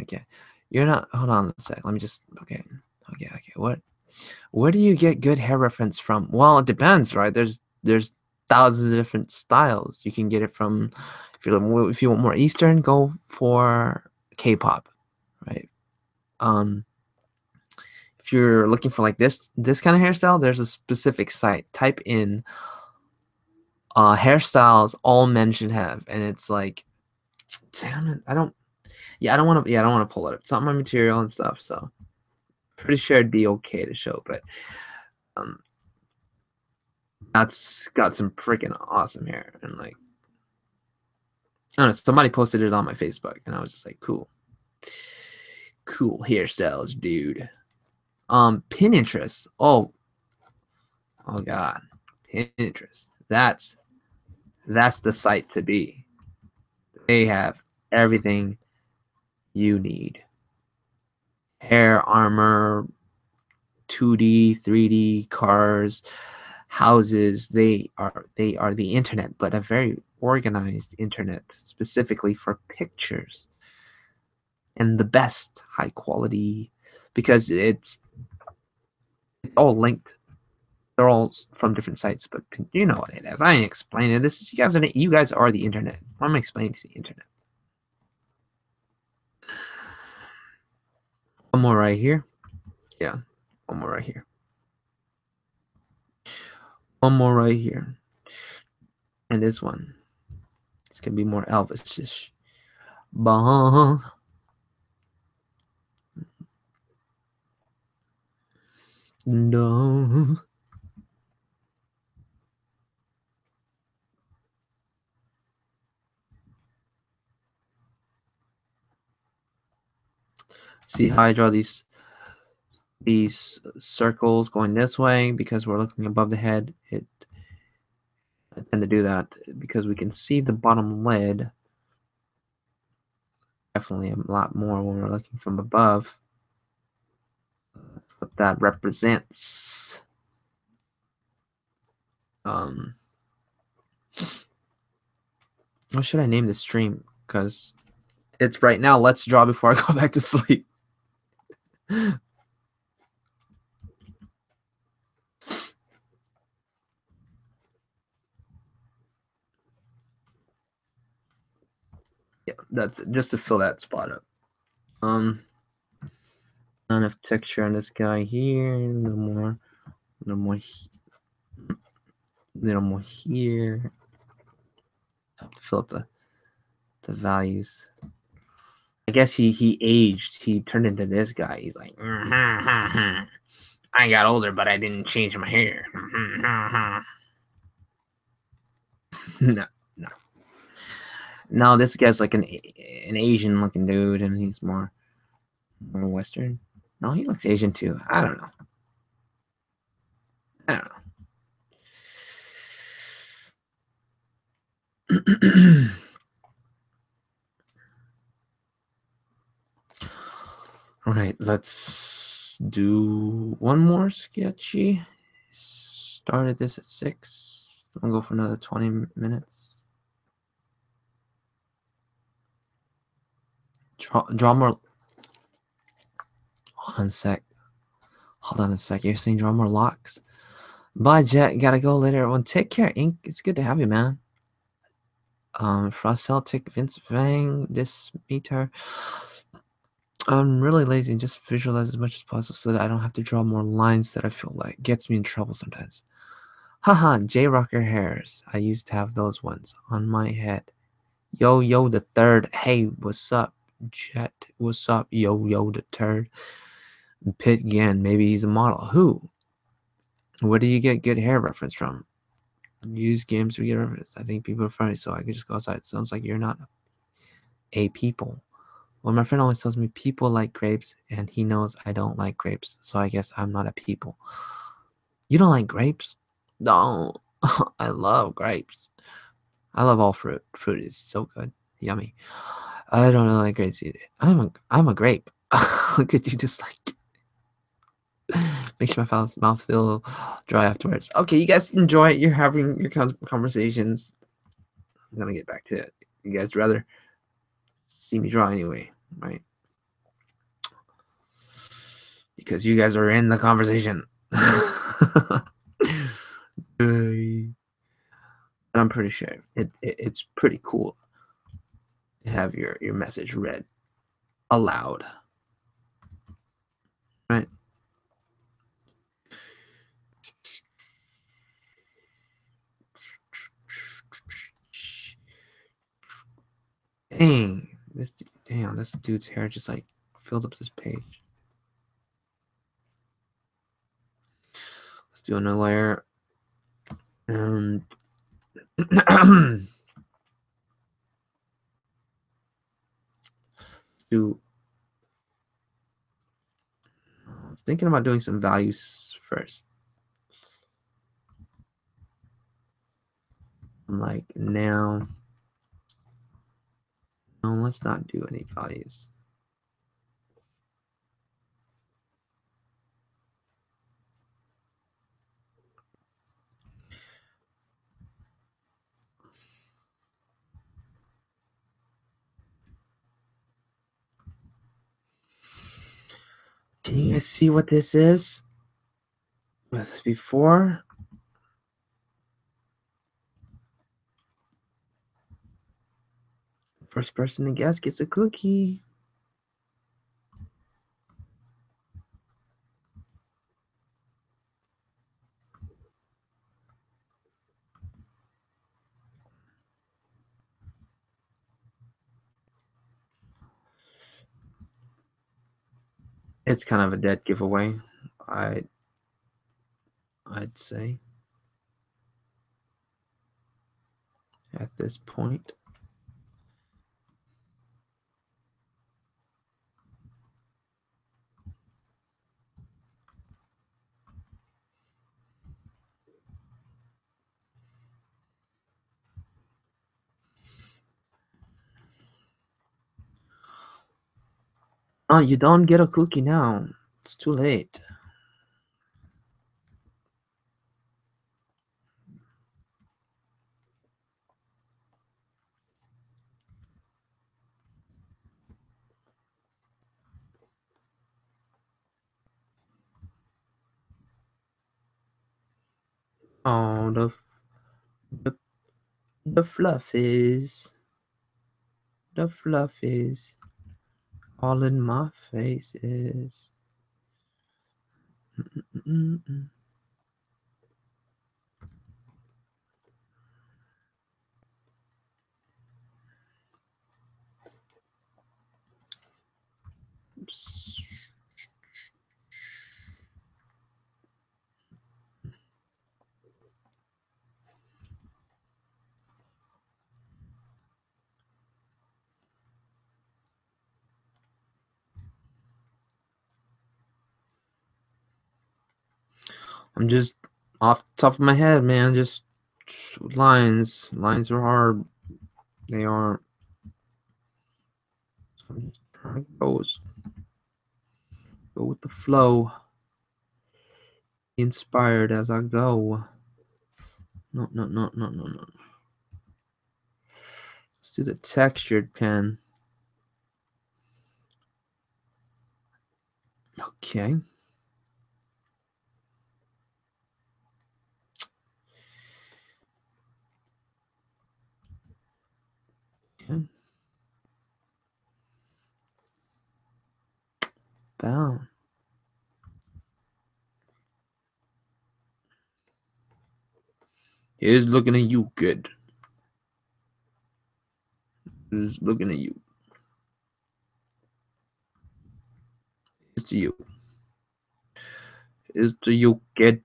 Okay. You're not hold on a sec. Let me just okay. Okay, okay. What where do you get good hair reference from? Well, it depends, right? There's there's thousands of different styles. You can get it from if you if you want more Eastern, go for K-pop, right? Um, if you're looking for like this this kind of hairstyle, there's a specific site. Type in uh, hairstyles all men should have, and it's like, damn it, I don't, yeah, I don't want to, yeah, I don't want to pull it up. It's not my material and stuff, so pretty sure it'd be okay to show, but um, that's got some freaking awesome hair, and like, I don't know, somebody posted it on my Facebook, and I was just like, cool, cool hairstyles, dude. Um, Pinterest. Oh, oh God, Pinterest. That's that's the site to be. They have everything you need. Hair, armor, 2D, 3D, cars, houses. They are they are the internet, but a very organized internet specifically for pictures and the best high quality because it's all linked. They're all from different sites, but you know what it is. I ain't explaining this. Is, you guys are you guys are the internet. I'm explaining to the internet. One more right here. Yeah, one more right here. One more right here. And this one. It's gonna be more Elvis-ish. Bong. No. See how I draw these these circles going this way because we're looking above the head. It I tend to do that because we can see the bottom lid definitely a lot more when we're looking from above what that represents. Um, what should I name this stream? Because it's right now. Let's draw before I go back to sleep. yeah, that's it, just to fill that spot up. Um, None of texture on this guy here. Little more. Little more. Little more here. Fill up the the values. I guess he he aged. He turned into this guy. He's like, mm-hmm, I got older, but I didn't change my hair. no, no, no. This guy's like an an Asian looking dude, and he's more more Western. No, he looks Asian too. I don't know. I don't know. All right, let's do one more sketchy. Started this at six. I'll go for another 20 minutes. Draw, draw more Hold on a sec. Hold on a sec. You're saying draw more locks. Bye, Jet. Gotta go later. Everyone, take care. Ink. It's good to have you, man. Um, Frost Celtic, Vince Vang, this meter. I'm really lazy and just visualize as much as possible so that I don't have to draw more lines that I feel like gets me in trouble sometimes. Haha, J Rocker hairs. I used to have those ones on my head. Yo, yo, the third. Hey, what's up, Jet? What's up, yo, yo, the third? Pit again. Maybe he's a model. Who? Where do you get good hair reference from? Use games to get reference. I think people are funny, so I could just go outside. Sounds like you're not a people. Well, my friend always tells me people like grapes, and he knows I don't like grapes, so I guess I'm not a people. You don't like grapes? No, I love grapes. I love all fruit. Fruit is so good, yummy. I don't really like grapes either. I'm a I'm a grape. Could you just like makes my mouth feel dry afterwards? Okay, you guys enjoy it. You're having your conversations. I'm gonna get back to it. You guys rather see me draw anyway right? Because you guys are in the conversation. I'm pretty sure it, it, it's pretty cool to have your, your message read aloud. Right? Dang. This damn, this dude's hair just like filled up this page. Let's do another layer. Um, and let's do uh, I was thinking about doing some values first. I'm Like now no, let's not do any values. Can you guys see what this is? With before First person to guess gets a cookie. It's kind of a dead giveaway. I I'd say at this point. Oh, you don't get a cookie now. It's too late. Oh, the the the fluffies, the fluffies all in my faces. Mm-mm-mm-mm. I'm just off the top of my head, man. Just lines. Lines are hard. They are. So I'm just trying to go, go with the flow. Inspired as I go. No, no, no, no, no, no. Let's do the textured pen. Okay. Bound. He's looking at you good. He's looking at you. It's you. It's to you, kid.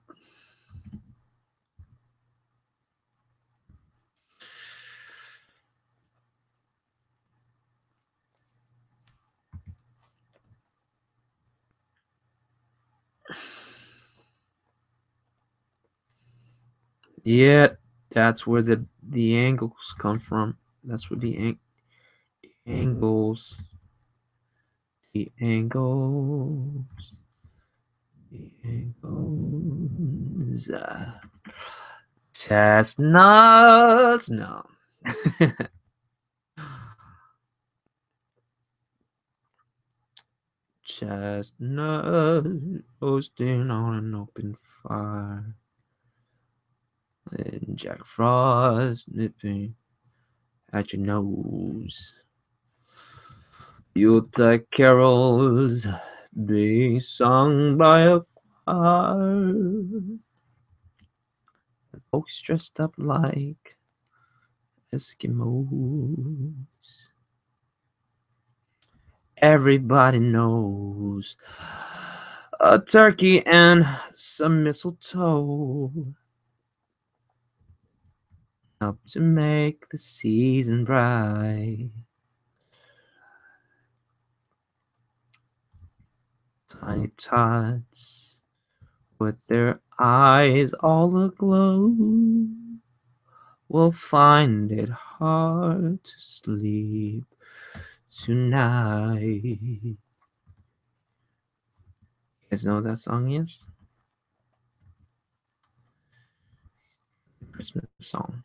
Yeah, that's where the the angles come from. That's where the ang- angles, the angles, the angles. Uh, chestnuts. No. Chestnut roasting on an open fire. And Jack Frost nipping at your nose. Yuletide carols being sung by a choir. Folks dressed up like Eskimos. Everybody knows a turkey and some mistletoe help to make the season bright. Tiny tots with their eyes all aglow will find it hard to sleep tonight. You guys know what that song is? Christmas song.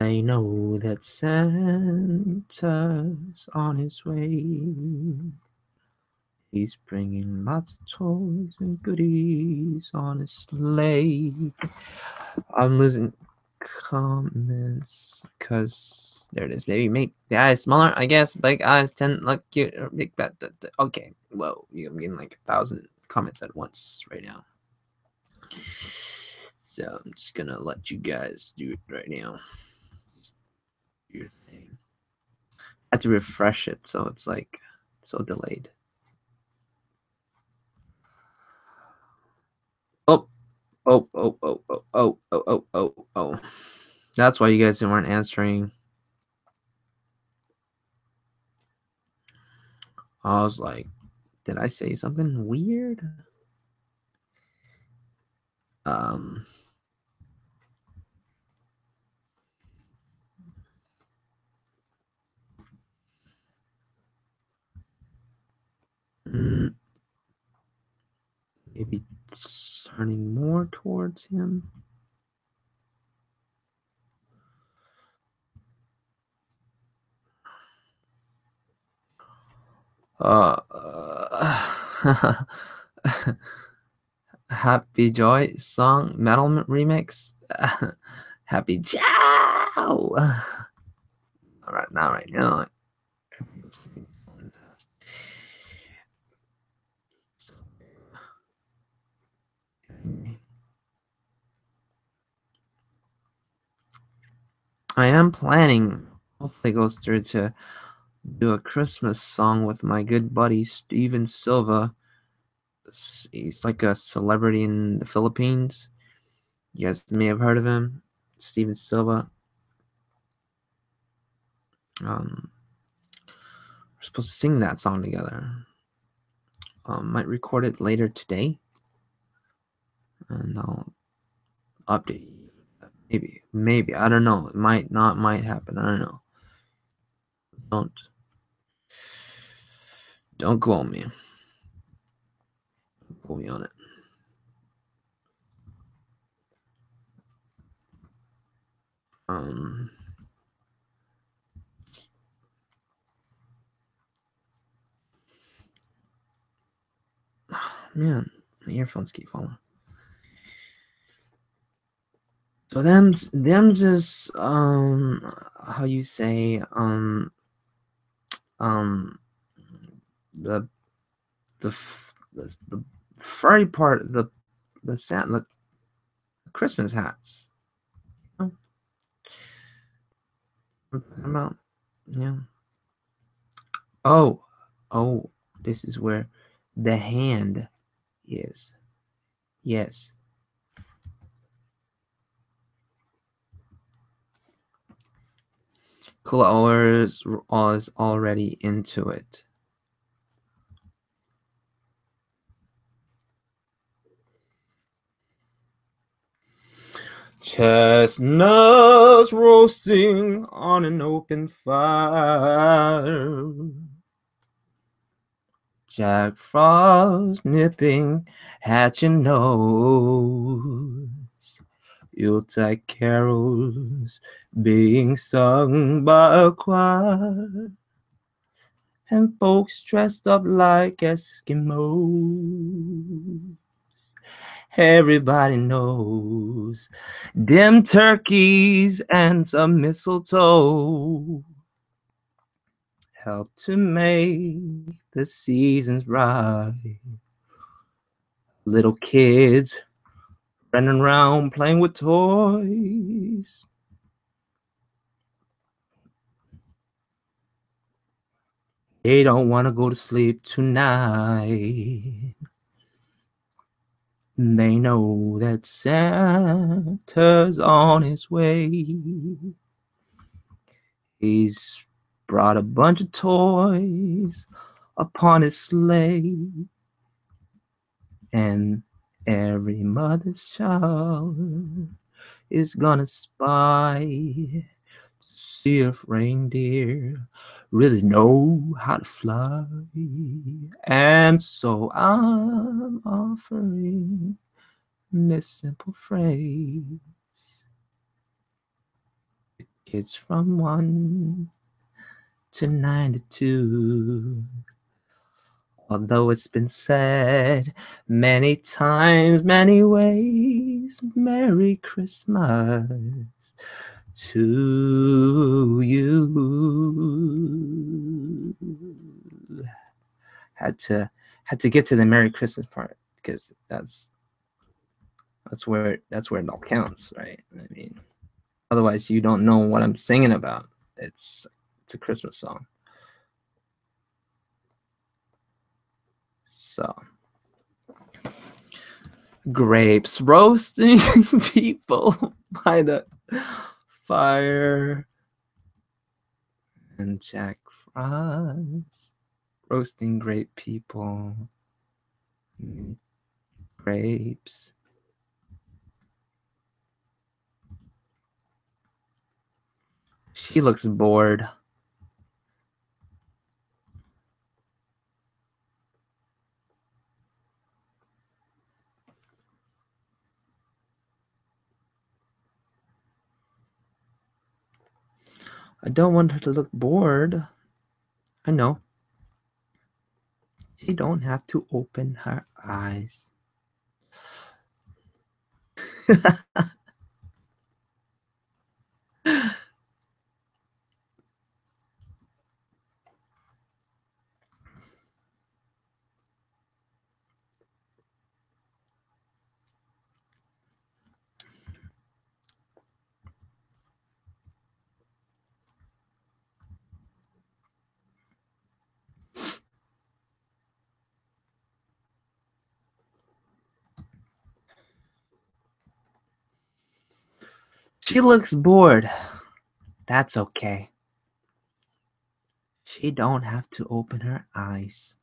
They know that Santa's on his way. He's bringing lots of toys and goodies on his sleigh. I'm losing comments because there it is. Maybe make the eyes smaller. I guess big eyes tend look cute big bad. Okay, whoa, I'm getting like a thousand comments at once right now. So I'm just gonna let you guys do it right now. Just do your thing. Have to refresh it, so it's like so delayed. Oh, oh, oh, oh, oh, oh, oh, oh, oh, oh. That's why you guys weren't answering. I was like, did I say something weird? Um, mm, maybe turning more towards him. Uh, Happy Joy song metal remix. Happy Jow. All right, now right now. I am planning, hopefully goes through to do a Christmas song with my good buddy Steven Silva. He's like a celebrity in the Philippines. You guys may have heard of him, Steven Silva. Um, we're supposed to sing that song together. Um, might record it later today, and I'll update. you. Maybe, maybe. I don't know. It might not, might happen. I don't know. Don't. Don't call me. Pull me on it. Um. Man, the earphones keep falling. So them them just um how you say um um the the the, the furry part the the Santa the Christmas hats. You know? about yeah. Oh, oh, this is where the hand is. Yes. Is, is already into it. Chestnuts roasting on an open fire. Jack Frost nipping at your nose. Yuletide carols being sung by a choir. And folks dressed up like Eskimos. Everybody knows them turkeys and some mistletoe help to make the seasons right. Little kids running around playing with toys. They don't want to go to sleep tonight. They know that Santa's on his way. He's brought a bunch of toys upon his sleigh. And every mother's child is gonna spy see if reindeer really know how to fly. And so I'm offering this simple phrase. Kids from one to 92. Although it's been said many times, many ways, Merry Christmas to you. Had to had to get to the Merry Christmas part because that's that's where that's where it all counts, right? I mean, otherwise you don't know what I'm singing about. It's it's a Christmas song. So grapes roasting people by the fire and Jack Frost roasting great people. Mm, grapes. She looks bored. I don't want her to look bored. I know. She don't have to open her eyes. She looks bored. That's okay. She don't have to open her eyes.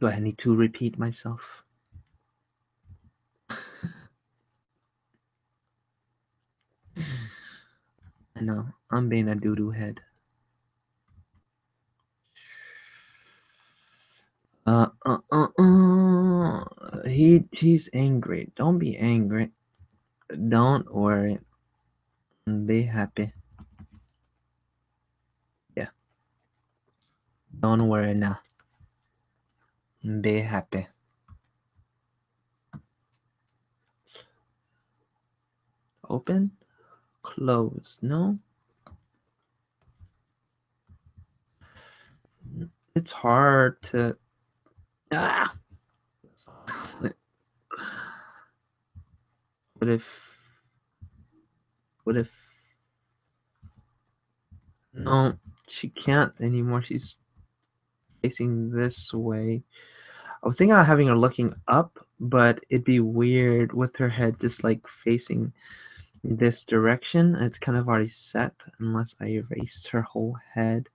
Do I need to repeat myself? I know, I'm being a doo-doo head. Uh, uh, uh, uh. He, he's angry. Don't be angry. Don't worry. Be happy. Yeah. Don't worry now. Be happy. Open, close. No. It's hard to. Ah. What if? What if? No, she can't anymore. She's facing this way. I was thinking about having her looking up, but it'd be weird with her head just like facing this direction. It's kind of already set unless I erased her whole head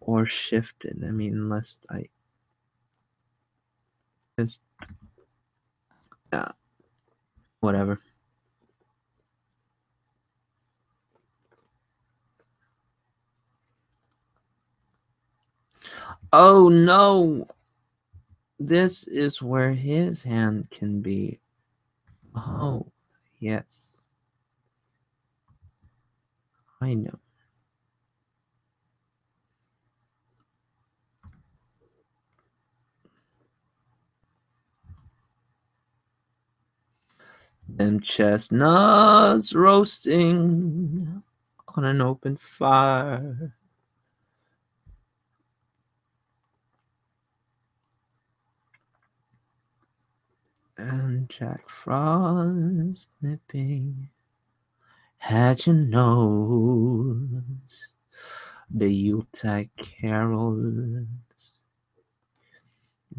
or shifted. I mean, unless I yeah, whatever. Oh no! This is where his hand can be. Oh, yes. I know. Them chestnuts roasting on an open fire. And Jack Frost nipping at your nose. The Yuletide carols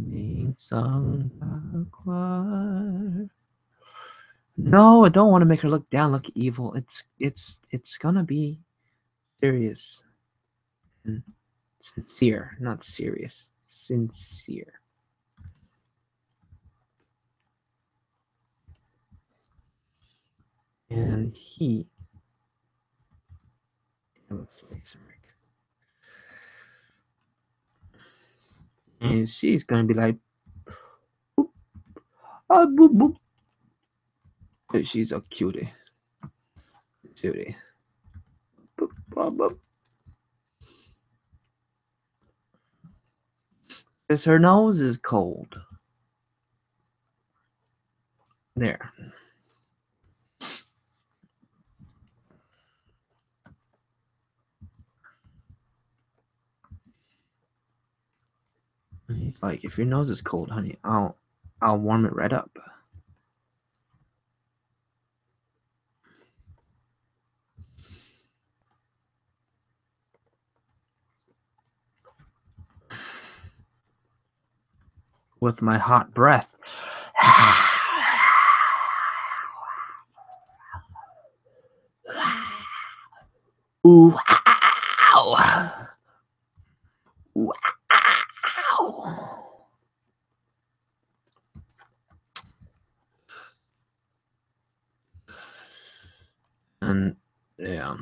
being sung by a choir. No, I don't want to make her look down, look evil. It's it's it's gonna be serious and sincere, not serious. Sincere. And he and she's gonna be like boop, ah, boop, boop. She's a cutie. Cutie. Because her nose is cold. There. He's like, if your nose is cold, honey, I'll I'll warm it right up. With my hot breath. Ooh, ow. Ow. And yeah.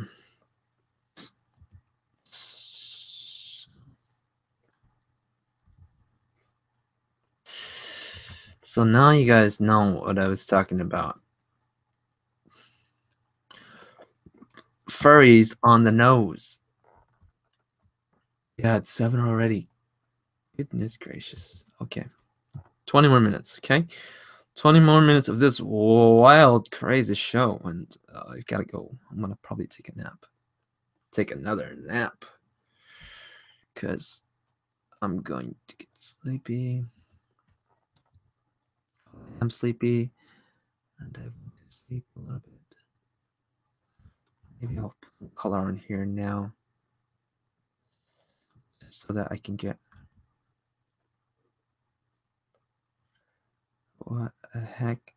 So now you guys know what I was talking about. Furries on the nose. Yeah, it's seven already. Goodness gracious. Okay. 20 more minutes, okay? 20 more minutes of this wild, crazy show, and uh, I gotta go. I'm gonna probably take a nap. Take another nap. Because I'm going to get sleepy. I'm sleepy. And I will sleep a little bit. Maybe I'll put color on here now. So that I can get What the heck?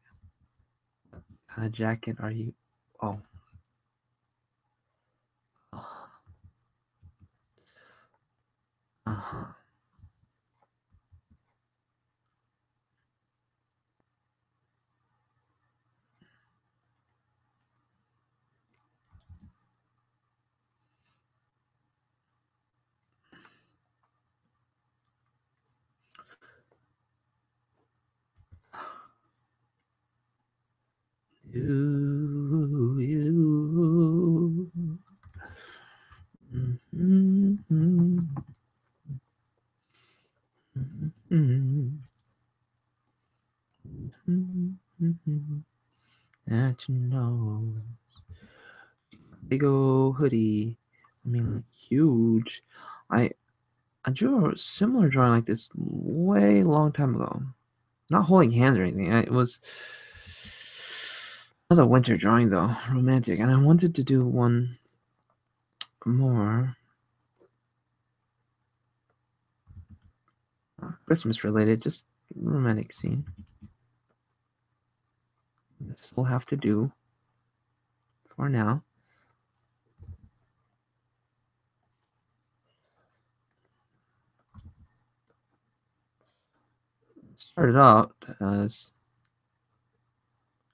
What kind of jacket are you? Oh. Uh you, you. Mm-hmm. Big old hoodie. I mean, like, huge. I I drew a similar drawing like this way long time ago. Not holding hands or anything. I, it was another winter drawing though, romantic, and I wanted to do one more Christmas related, just romantic scene. This will have to do for now. started out as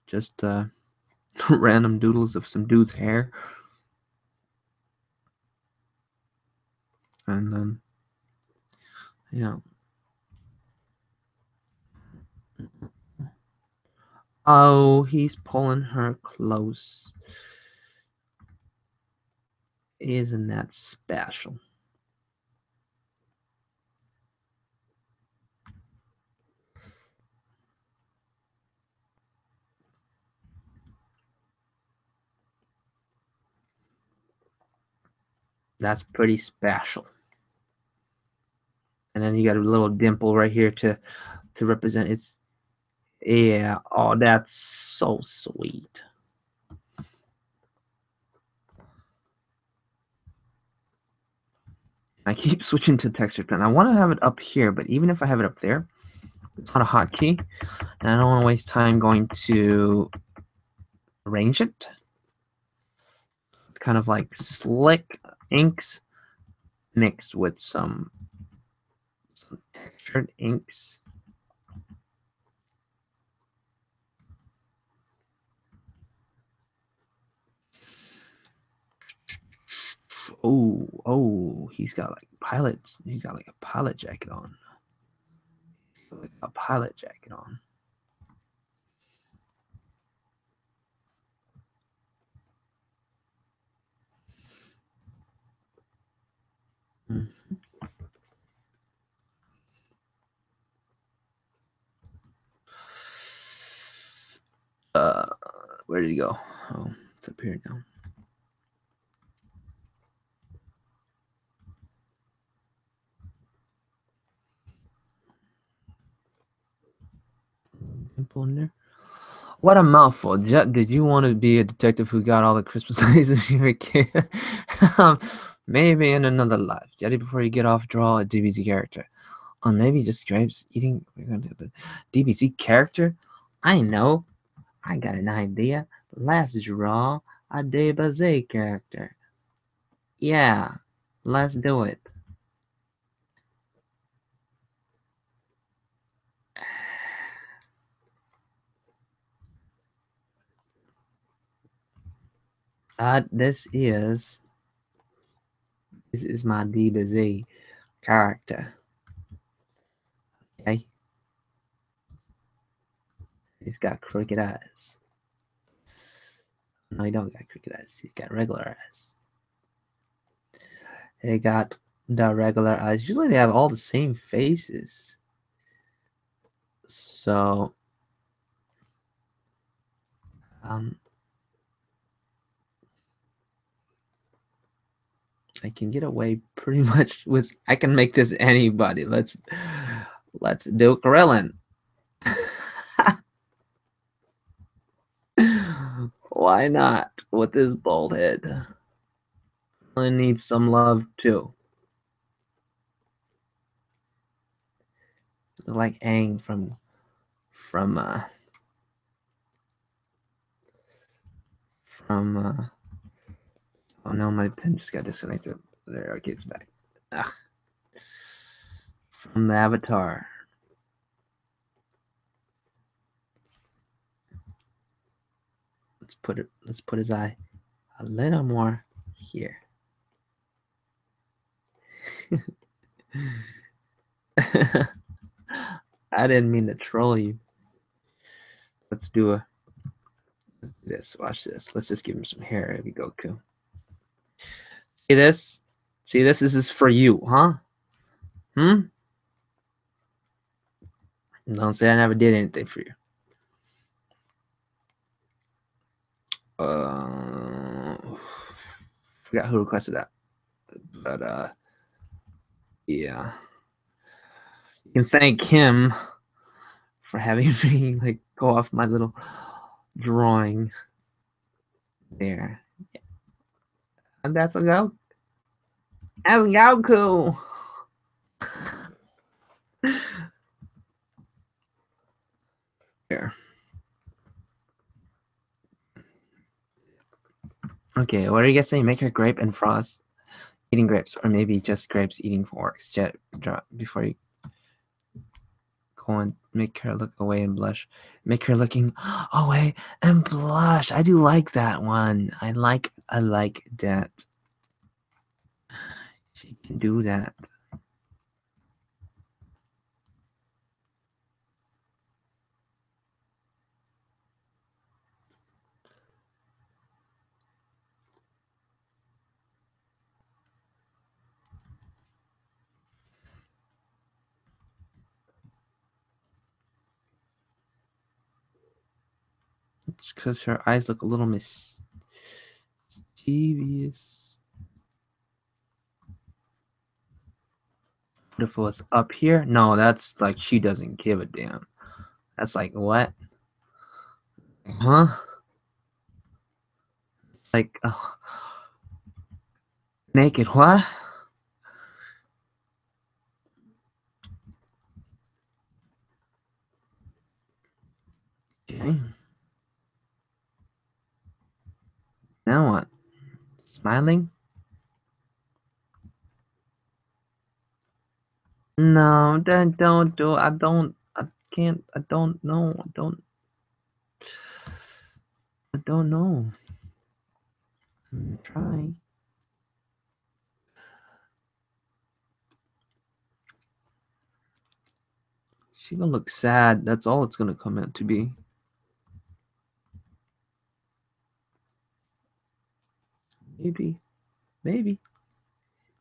just uh, random doodles of some dude's hair. And then, yeah. Oh, he's pulling her close. Isn't that special? That's pretty special. And then you got a little dimple right here to to represent its yeah, oh that's so sweet. I keep switching to texture pen. I want to have it up here, but even if I have it up there, it's not a hotkey. And I don't want to waste time going to arrange it. It's kind of like slick inks mixed with some some textured inks. Oh, oh, he's got like pilot. He's got like a pilot jacket on. Like a pilot jacket on. Uh, where did he go? Oh, it's up here now. What a mouthful. Did you want to be a detective who got all the Christmas lights when you were a kid? um, maybe in another life. Jetty, before you get off, draw a DBZ character. Or maybe just grapes eating. We're gonna do the DBZ character? I know. I got an idea. Let's draw a DBZ character. Yeah, let's do it. Uh, this is this is my DBZ character. Okay. He's got crooked eyes. No, he don't got crooked eyes. He's got regular eyes. He got the regular eyes. Usually they have all the same faces. So um I can get away pretty much with I can make this anybody. Let's let's do Krillin. Why not with this bald head? Krillin needs some love too. Like Aang from from uh from uh Oh no, my pen just got disconnected. There, okay, it's back. Ugh. From the avatar. Let's put it. Let's put his eye a little more here. I didn't mean to troll you. Let's do a this. Watch this. Let's just give him some hair. Goku. See this? See this? This is for you, huh? Hmm? Don't say I never did anything for you. Uh, forgot who requested that, but uh, yeah, you can thank him for having me like go off my little drawing there. And that's a go. That's Goku. Here. Okay, what are you guys saying? Make her grape and frost eating grapes, or maybe just grapes eating forks. Jet drop before you go and make her look away and blush. Make her looking away and blush. I do like that one. I like I like that. She can do that. It's because her eyes look a little mischievous. What if up here? No, that's like she doesn't give a damn. That's like what? Huh? It's like oh. naked what? Okay. Now what? Smiling? No, then don't do I don't I can't I don't know. I don't I don't know. Hmm, try. She gonna look sad. That's all it's gonna come out to be. Maybe. Maybe.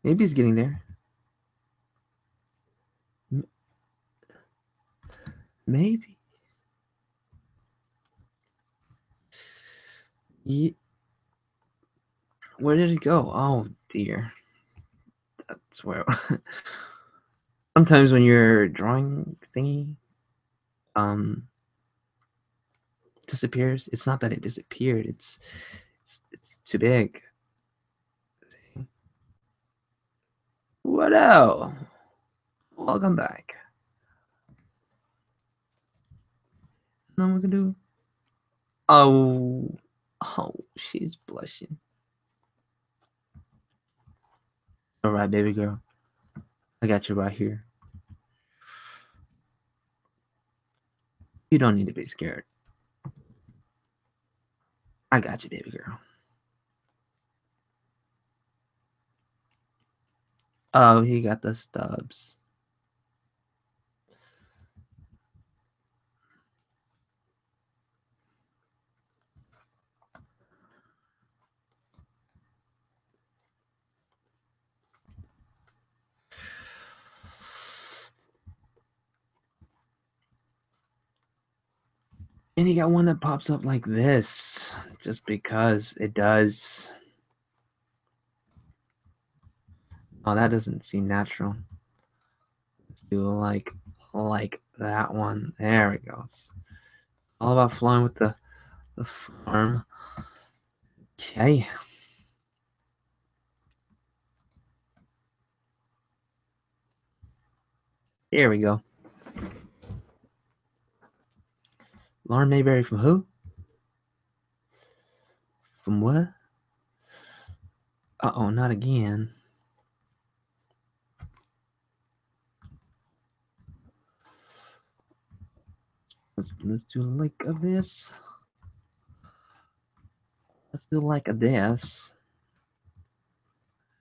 Maybe it's getting there. Maybe. Where did it go? Oh dear. That's where sometimes when you're drawing thingy um disappears. It's not that it disappeared, it's it's, it's too big. What else? Welcome back. Now we can do. Oh, oh, she's blushing. All right, baby girl. I got you right here. You don't need to be scared. I got you, baby girl. Oh, he got the stubs. And you got one that pops up like this, just because it does. Oh, that doesn't seem natural. Let's do like like that one. There it goes. All about flying with the the farm. Okay. Here we go. Lauren Mayberry from who? From what? Uh oh, not again. Let's, let's do like this. Let's do like this.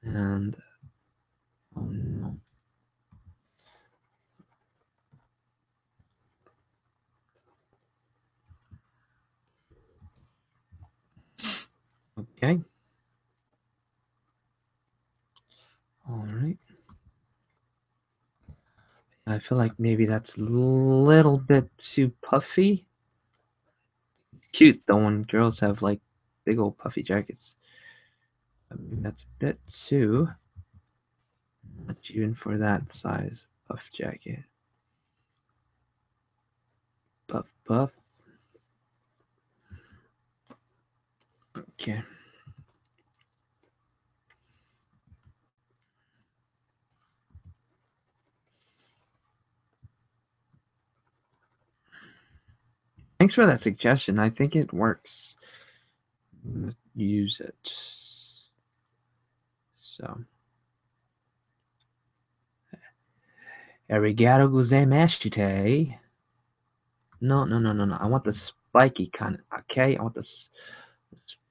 And oh no. Okay. All right. I feel like maybe that's a little bit too puffy. Cute though when girls have like big old puffy jackets. I mean, that's a bit too much even for that size puff jacket. Puff, puff. Okay. Thanks for that suggestion. I think it works. Use it. So. Arigato gozaimashite. No, no, no, no, no. I want the spiky kind okay? I want the, s-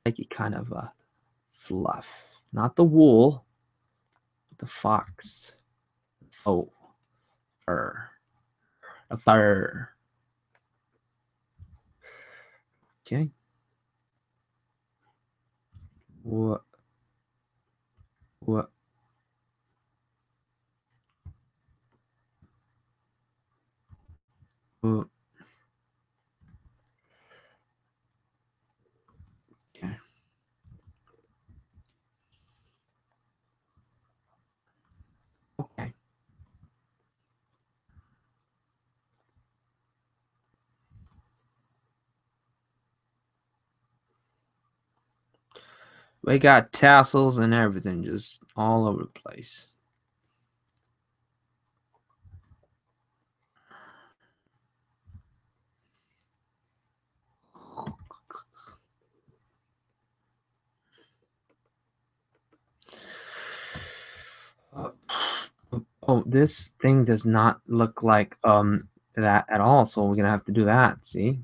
spiky kind of a fluff. Not the wool, the fox. Oh, fur. A fur. Okay. What? What? What? Okay. Okay. We got tassels and everything just all over the place. Oh, this thing does not look like um that at all. So we're gonna have to do that. See,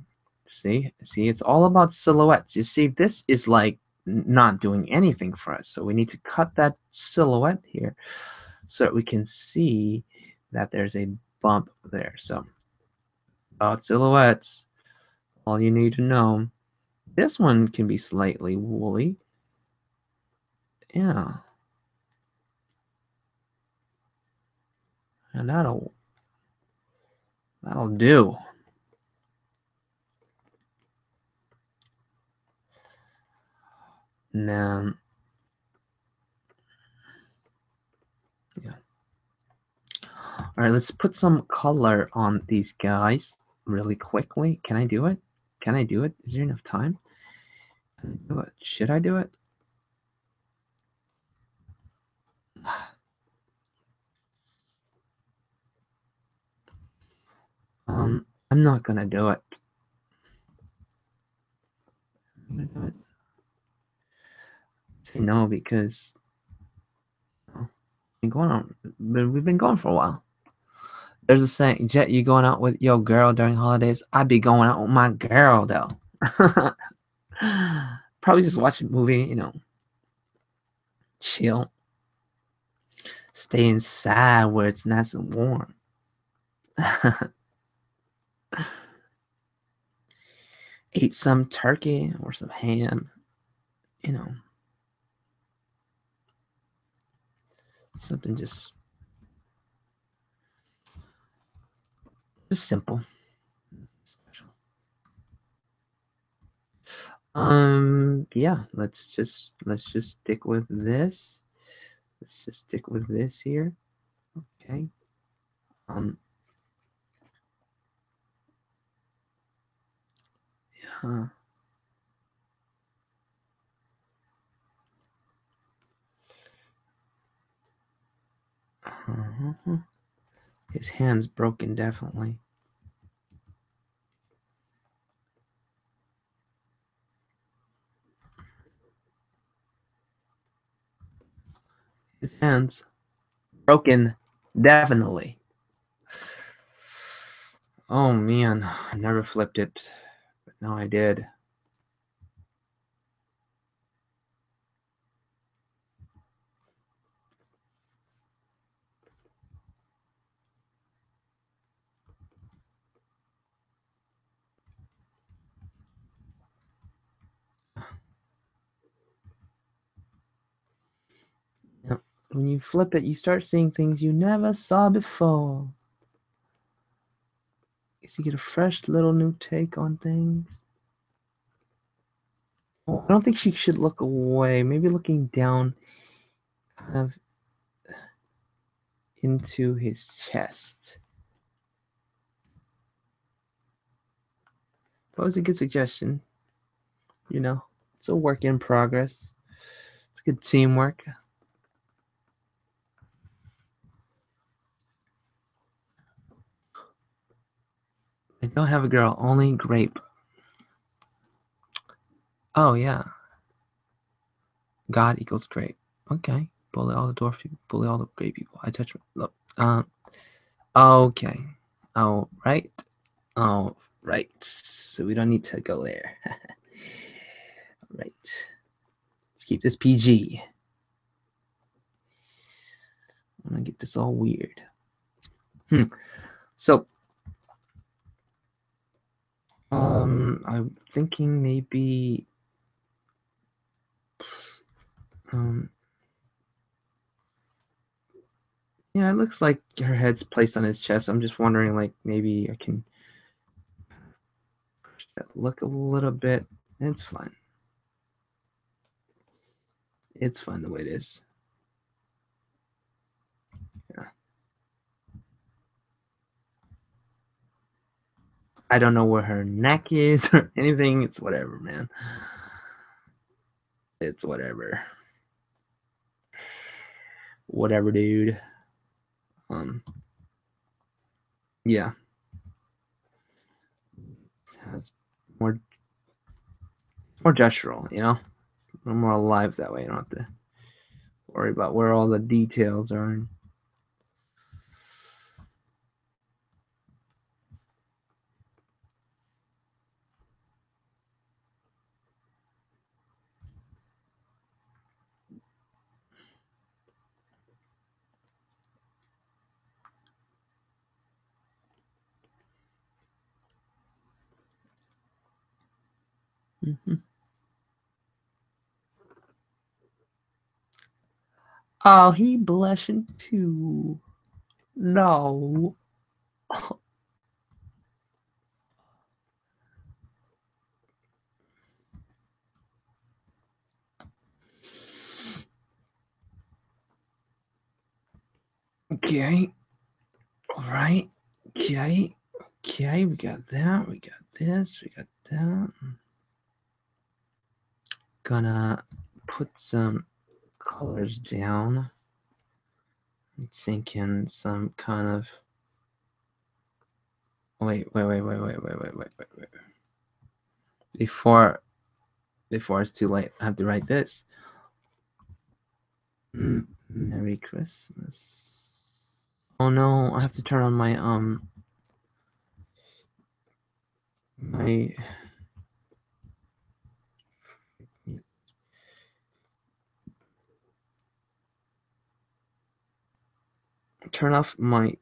see, see. It's all about silhouettes. You see, this is like not doing anything for us. So we need to cut that silhouette here so that we can see that there's a bump there. So about silhouettes, all you need to know. This one can be slightly woolly. Yeah. And that'll that'll do. Then yeah. All right, let's put some color on these guys really quickly. Can I do it? Can I do it? Is there enough time? Should I do it? Um, I'm not gonna do it. I'm gonna do it. Say no because been going on. We've been going for a while. There's a saying, Jet, you going out with your girl during holidays? I'd be going out with my girl though. Probably just watch a movie, you know, chill, stay inside where it's nice and warm. Eat some turkey or some ham, you know, something just just simple. Um, yeah, let's just let's just stick with this. Let's just stick with this here. Okay. Um. Yeah. Mm-hmm. His hand's broken, definitely. His hand's broken, definitely. Oh man, I never flipped it, but now I did. Yep. When you flip it, you start seeing things you never saw before. Guess you get a fresh little new take on things. I don't think she should look away. Maybe looking down kind of into his chest. That was a good suggestion. You know, it's a work in progress. It's good teamwork. I don't have a girl, only grape. Oh yeah. God equals great. Okay. Bully all the dwarf people, bully all the great people. I touch look. Um okay. All right. All right. So we don't need to go there. all right. Let's keep this PG. I'm gonna get this all weird. Hmm. So um I'm thinking maybe um, yeah, it looks like her head's placed on his chest. I'm just wondering, like, maybe I can push that look a little bit. It's fine. It's fine the way it is. I don't know where her neck is or anything. It's whatever, man. It's whatever whatever, dude. Um, yeah, it's more more gestural, you know, it's more alive that way. You don't have to worry about where all the details are. Mm-hmm. Oh, he blushing too. No. Okay. All right. Okay. Okay. We got that. We got this. We got that gonna put some colors down. I'm thinking some kind of wait, wait, wait, wait, wait, wait, wait, wait, wait, wait. Before before it's too late, I have to write this. Merry Christmas. Oh no, I have to turn on my um my turn off my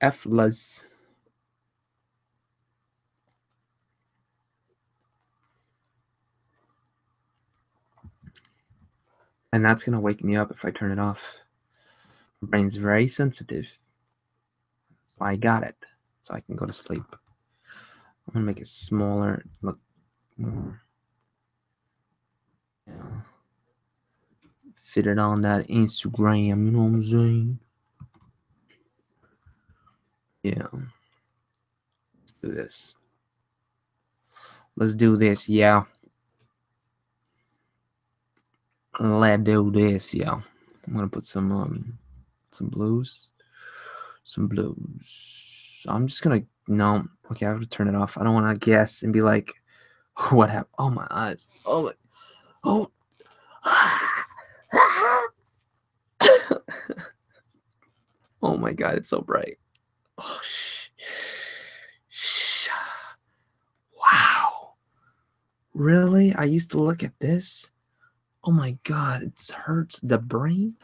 f.lux. And that's going to wake me up if I turn it off. My brain's very sensitive. So I got it. So I can go to sleep. I'm going to make it smaller, look more. Yeah. Fit it on that Instagram, you know what I'm saying? Yeah. Let's do this. Let's do this, yeah. Let's do this, yeah. I'm gonna put some um some blues. Some blues. I'm just gonna no, okay, I have to turn it off. I don't wanna guess and be like, what happened? Oh my eyes. Oh my oh oh my god, it's so bright. Oh, wow. Really? I used to look at this. Oh my god, it hurts the brain.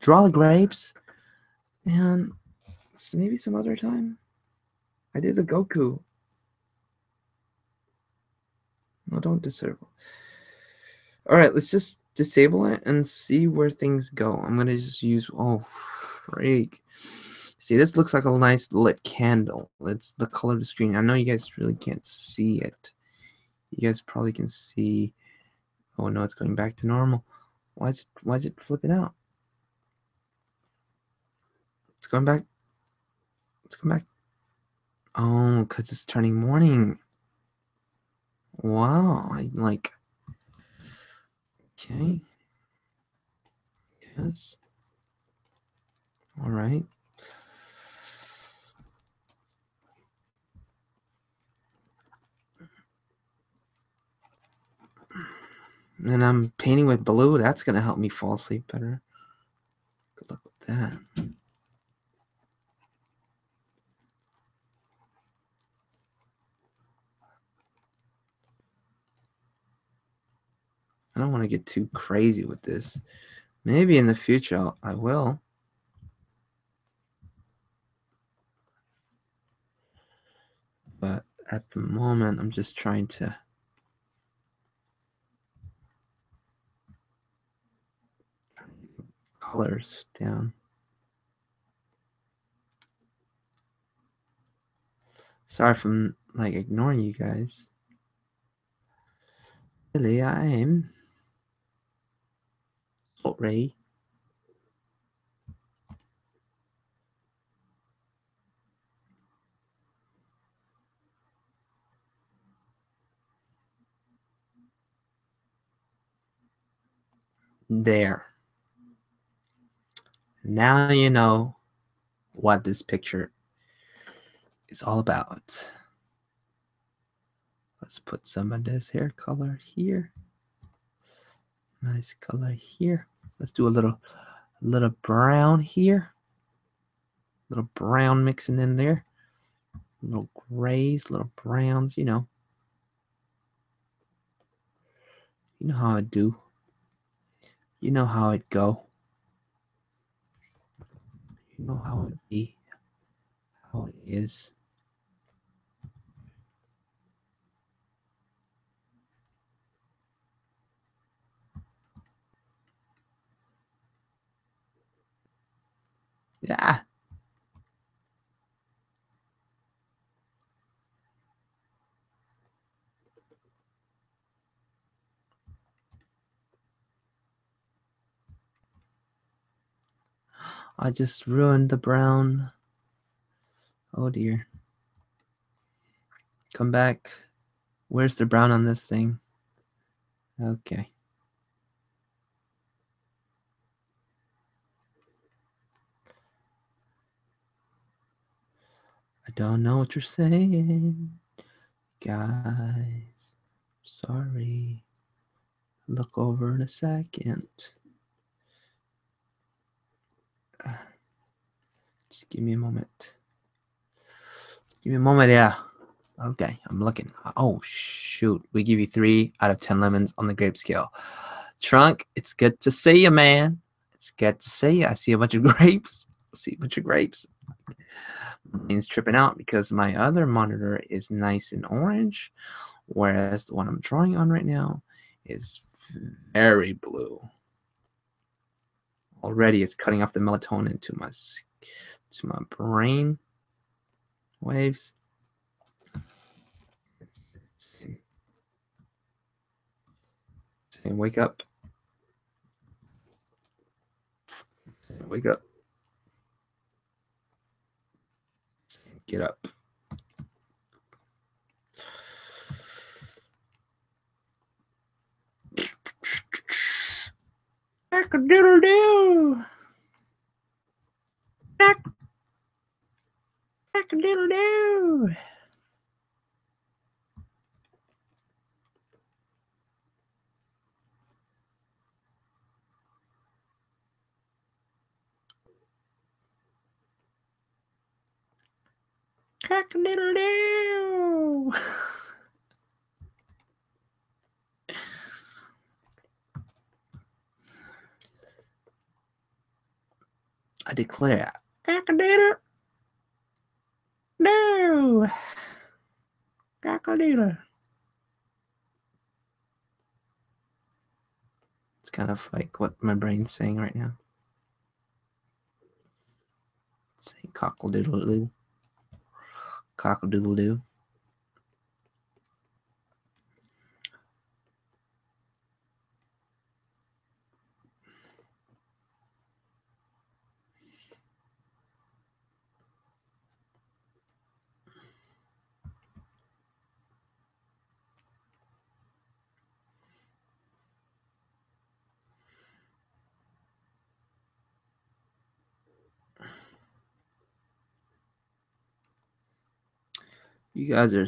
Draw the grapes. And maybe some other time. I did the Goku. No, don't disable. All right, let's just disable it and see where things go. I'm gonna just use. Oh, freak. See, this looks like a nice lit candle. It's the color of the screen. I know you guys really can't see it. You guys probably can see Oh no, it's going back to normal. Why is it, why is it flipping out? It's going back. It's going back. Oh, because it's turning morning. Wow. I like. Okay. Yes. All right. And I'm painting with blue. That's going to help me fall asleep better. Good luck with that. I don't want to get too crazy with this. Maybe in the future I'll, I will. But at the moment, I'm just trying to colors down. Sorry I'm like ignoring you guys. Really, I am. Sorry. There. Now you know what this picture is all about. Let's put some of this hair color here. Nice color here. Let's do a little, a little brown here. Little brown mixing in there. Little grays, little browns, you know. You know how I do. You know how it go. You know how it be. How it is. Yeah. I just ruined the brown. Oh dear. Come back. Where's the brown on this thing? Okay. I don't know what you're saying. Guys, sorry. Look over in a second. Just give me a moment. Give me a moment, yeah. Okay, I'm looking. Oh shoot, we give you three out of ten lemons on the grape scale. Trunk, it's good to see you, man. It's good to see you. I see a bunch of grapes. I see a bunch of grapes. Mine's tripping out because my other monitor is nice and orange, whereas the one I'm drawing on right now is very blue. Already, it's cutting off the melatonin to my to my brain waves. Say, wake up. Say, wake up. Say, get up. Cock a doodle doo. A doodle doo. Cock a doodle doo. I declare, cock-a-doodle, no, cock-a-doodle. It's kind of like what my brain's saying right now. It's saying cockle-doodle-doo, cockle-doodle-doo. You guys are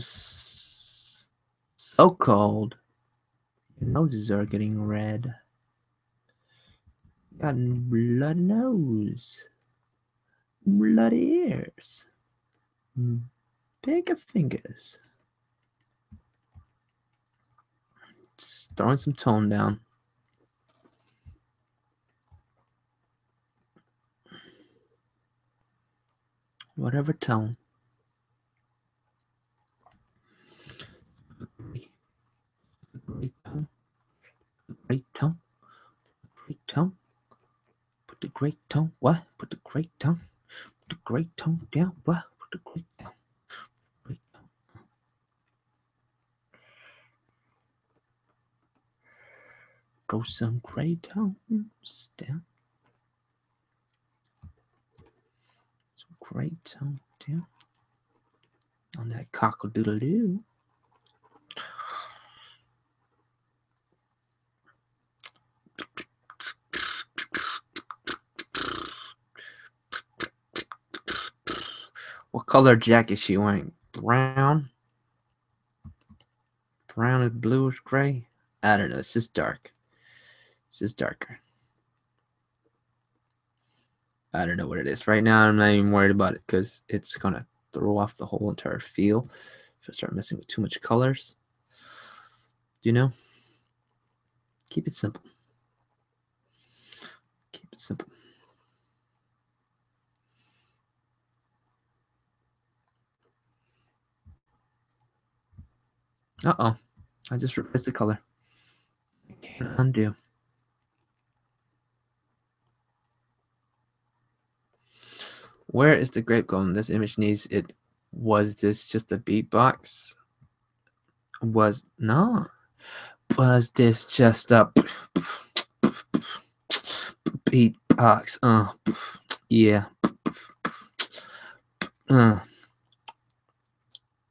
so cold. Your noses are getting red. Got bloody nose. Bloody ears. Mm, Bigger fingers. Just throwing some tone down. Whatever tone. Great tone. Great tone. Great tone. Put the great tone. What? Put the great tone. Put the great tone down. What? Put the great tone. Throw some great tones down. Some great tone down. On that cockle doodle doo. What color jacket is she wearing? Brown? Brown is bluish gray? I don't know. It's just dark. It's just darker. I don't know what it is. Right now, I'm not even worried about it because it's going to throw off the whole entire feel if I start messing with too much colors. Do you know? Keep it simple. Simple. Uh oh. I just replaced the color. Can't undo. Where is the grape going? This image needs it. Was this just a beatbox? Was no. Was this just a beatbox? Uh, yeah. Uh,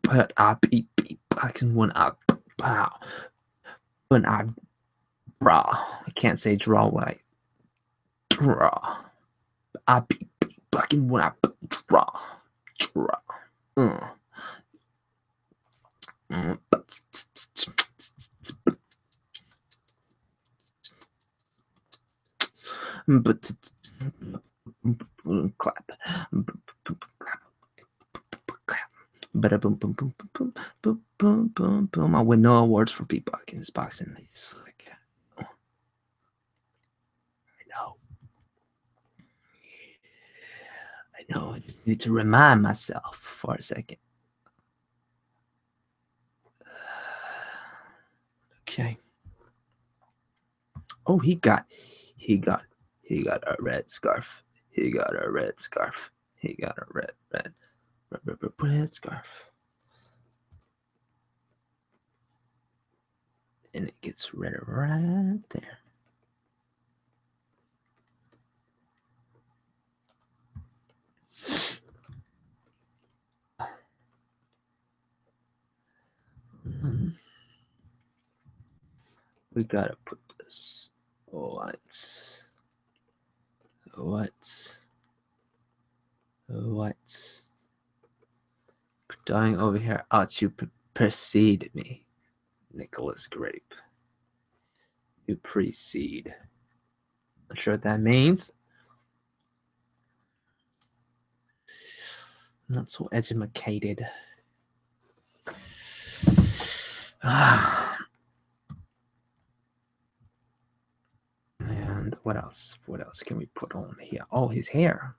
but I beat beatboxing when I bow. When I draw. I can't say draw when I draw. I beat beatboxing when I draw. Draw. Uh. Mm. but clap. But boom, boom, boom, boom, boom, boom, boom, boom. I win no awards for beatboxing. This boxing it's like. I know, I know. I need to remind myself for a second. Okay. Oh, he got, he got he got a red scarf. He got a red scarf. He got a red, red, red, red, red, red scarf. And it gets red right there. We gotta put this lights, lights, lights. Dying over here, ought you precede me, Nicholas Grape. You precede. Not sure what that means. Not so educated. Ah. And what else? What else can we put on here? Oh, his hair.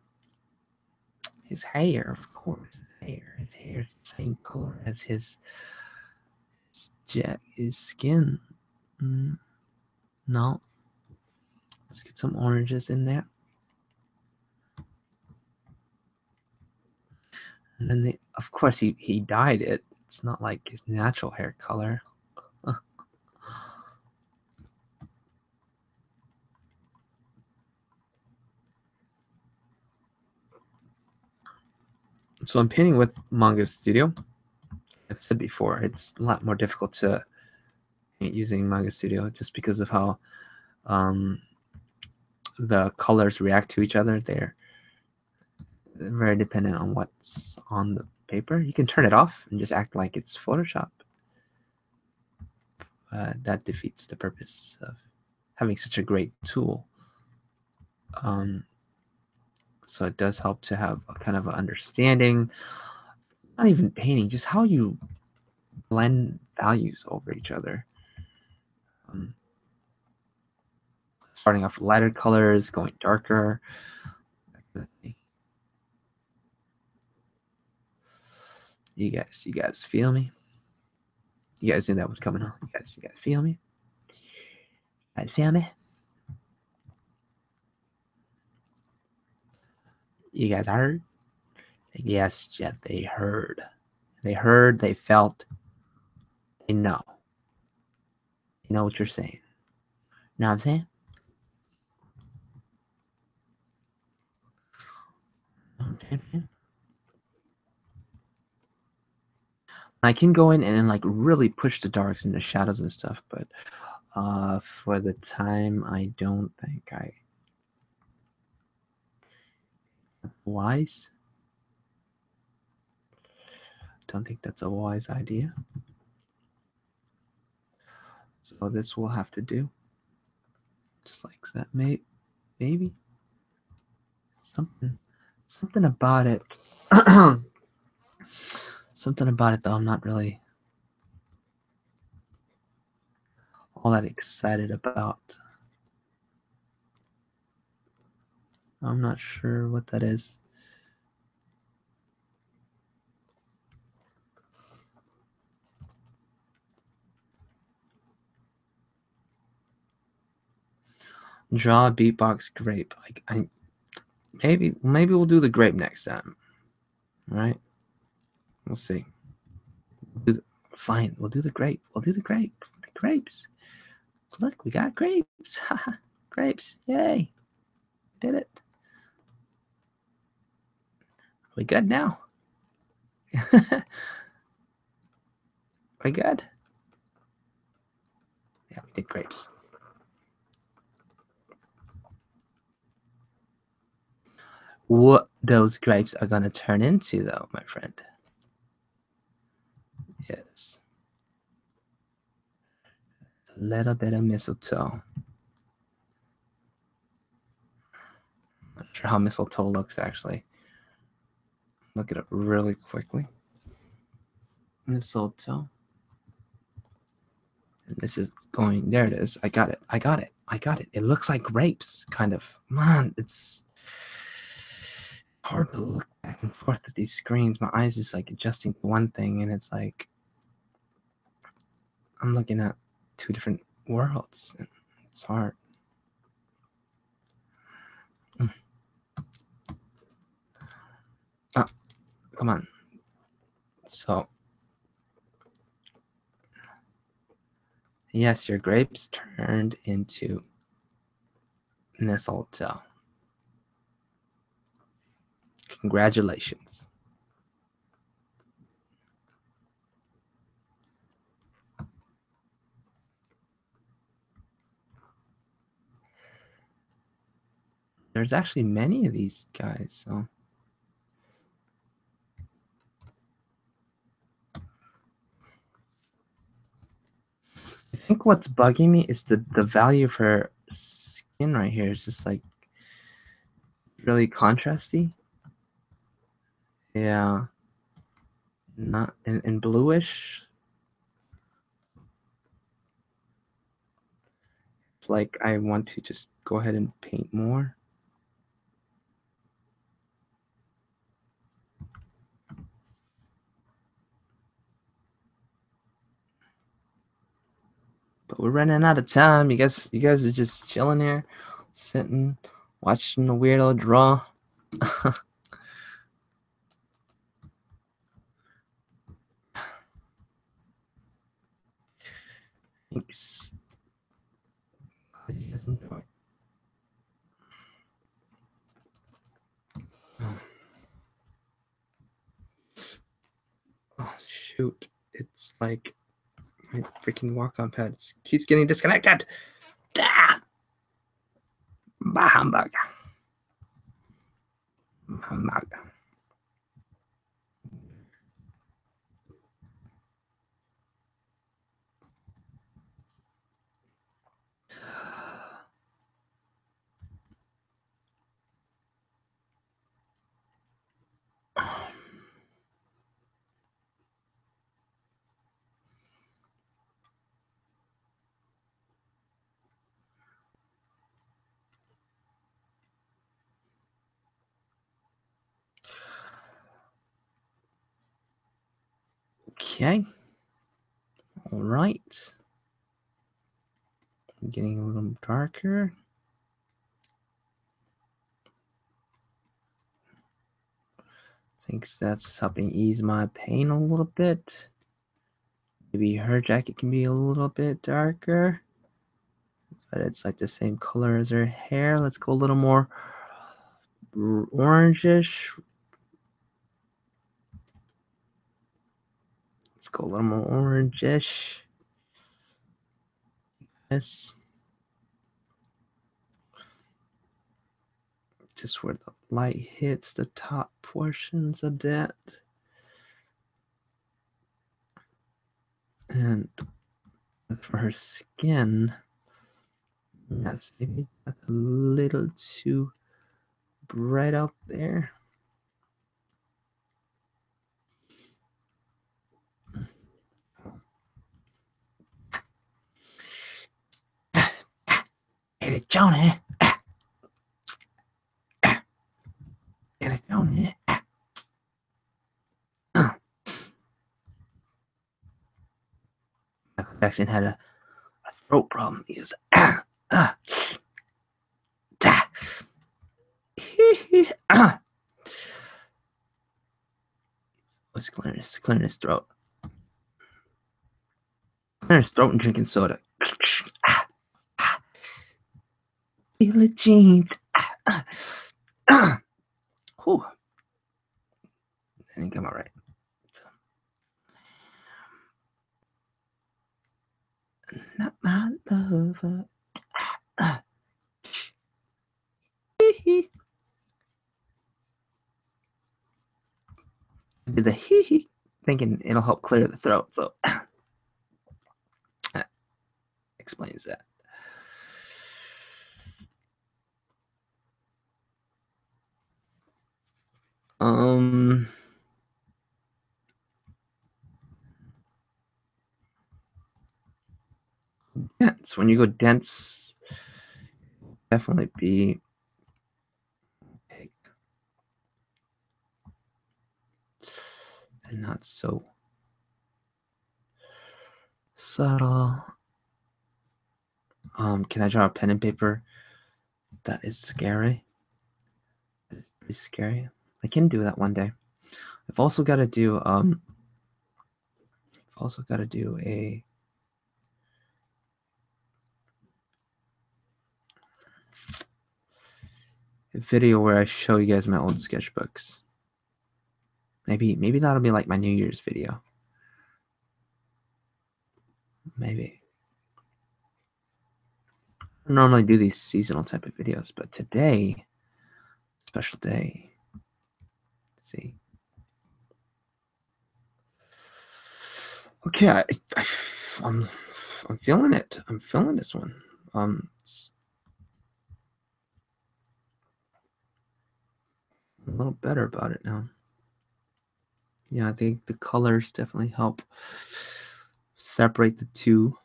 His hair, of course. His hair. His hair is the same color as his his, jack, his skin. Mm, no. Let's get some oranges in there. And then, the, of course, he, he dyed it. It's not like his natural hair color. So I'm painting with Manga Studio. I've said before, it's a lot more difficult to paint using Manga Studio just because of how um, the colors react to each other. They're very dependent on what's on the paper. You can turn it off and just act like it's Photoshop. That defeats the purpose of having such a great tool. Um, so it does help to have a kind of an understanding, not even painting, just how you blend values over each other. Um, starting off lighter colors, going darker. You guys, you guys feel me? You guys knew that was coming on. You guys, you guys feel me? I feel me? You guys heard? Yes, Jeff, they heard. They heard, they felt, they know. You know what you're saying. You Know what I'm saying? I can go in and like really push the darks and the shadows and stuff, but uh, for the time, I don't think I wise. Don't think that's a wise idea. So this will have to do. Just like that, mate. Maybe something, something about it. something about it though. I'm not really all that excited about. I'm not sure what that is. Draw a beatbox grape. Like I maybe maybe we'll do the grape next time. All right? We'll see. We'll the, fine, we'll do the grape. We'll do the grape. The grapes. Look, we got grapes. grapes. Yay. Did it. We good now? we good? Yeah, we did grapes. What those grapes are going to turn into, though, my friend. Yes. A little bit of mistletoe. Not sure how mistletoe looks, actually look at it up really quickly. Mistletoe. And this is going, there it is. I got it. I got it. I got it. It looks like grapes, kind of. Man, it's hard to look back and forth at these screens. My eyes is like adjusting to one thing, and it's like I'm looking at two different worlds. It's hard. Mm. Ah, Come on. So, yes, your grapes turned into mistletoe. Congratulations. There's actually many of these guys, so. I think what's bugging me is the the value of her skin right here is just like really contrasty. Yeah. Not in, in bluish. Like I want to just go ahead and paint more. We're running out of time. You guys, you guys are just chilling here, sitting, watching the weirdo draw. Thanks. Oh, shoot. It's like my freaking Wacom pad keeps getting disconnected. Ah! Bah humbug. Humbug. Okay. All right. Getting a little darker. Thinks that's helping ease my pain a little bit. Maybe her jacket can be a little bit darker, but it's like the same color as her hair. Let's go a little more orangish. Let's go a little more orangish. Yes. Just where the light hits the top portions of that. And for her skin, that's maybe a little too bright out there. Johnny. Get it, Johnny. Michael Jackson had a, a throat problem. He was ah, ah, ah. Clearing his, clearing his throat? Clearing his throat and drinking soda. Billie Jean. Whew. That didn't come out right. Not my lover. I did the hee hee, thinking it'll help clear the throat. So explains that. Um. Dense. When you go dense, definitely be and not so subtle. Um, can I draw a pen and paper? That is scary. It's scary. I can do that one day. I've also got to do um I've also got to do a video where I show you guys my old sketchbooks. Maybe maybe that'll be like my New Year's video. Maybe. I normally do these seasonal type of videos, but today, special day. See. Okay, I, I, I'm I'm feeling it. I'm feeling this one. Um, it's a little better about it now. Yeah, I think the colors definitely help separate the two.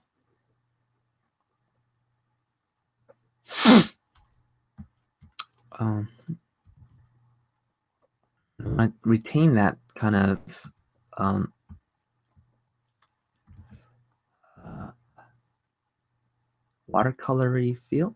um, I retain that kind of um, uh, watercolory feel.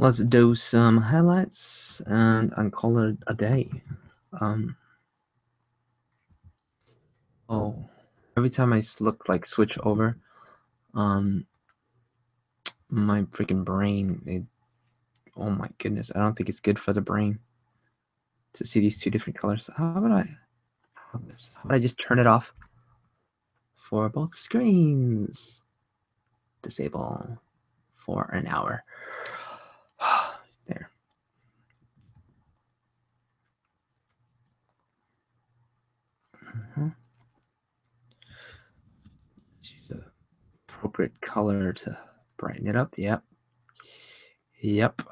Let's do some highlights and and call it a day. Um, oh, every time I look like switch over, um, my freaking brain, it, oh my goodness, I don't think it's good for the brain to see these two different colors. How about I, how about I just turn it off for both screens? Disable for an hour. there. Appropriate color to brighten it up. Yep. Yep.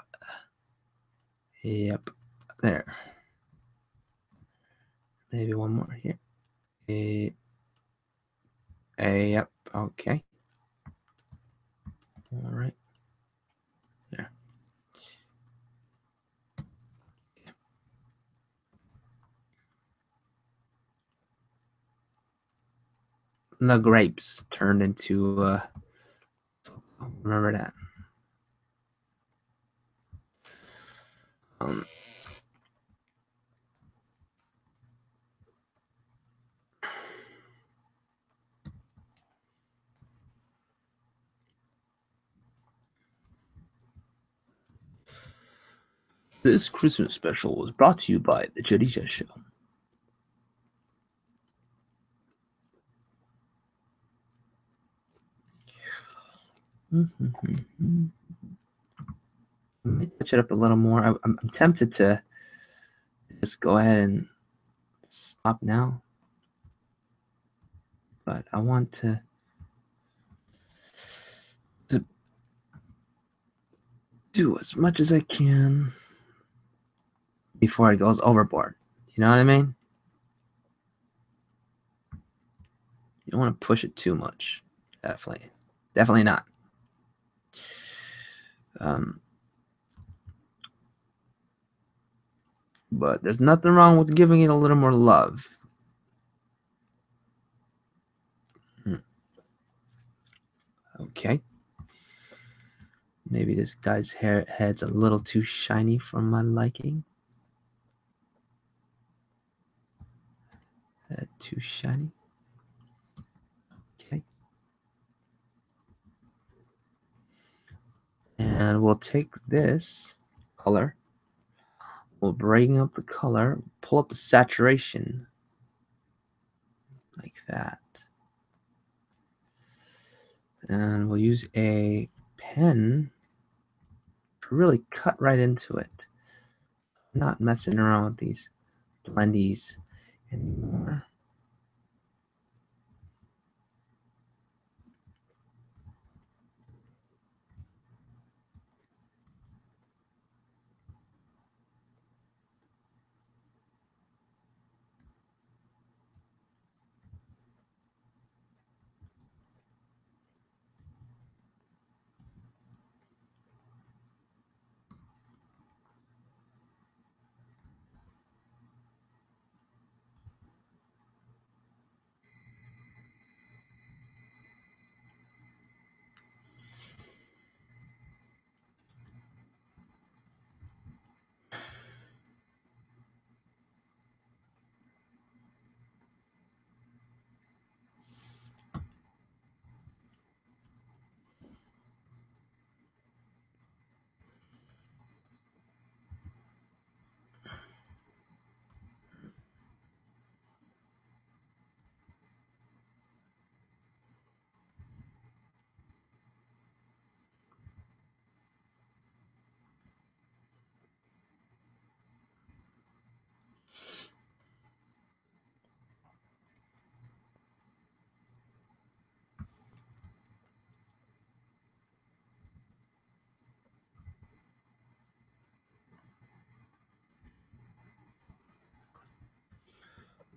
Yep. There. Maybe one more here. A, a yep. Okay. All right. There. The grapes turned into uh remember that. Um This Christmas special was brought to you by the JettyJet Show. Mm-hmm. Let me touch it up a little more. I, I'm, I'm tempted to just go ahead and stop now, but I want to to do as much as I can before it goes overboard. You know what I mean? You don't want to push it too much. Definitely. Definitely not. Um, but there's nothing wrong with giving it a little more love. Hmm. Okay. Maybe this guy's hair head's a little too shiny for my liking. Too shiny. Okay. And we'll take this color. We'll bring up the color, pull up the saturation like that. And we'll use a pen to really cut right into it. not messing around with these blendies anymore.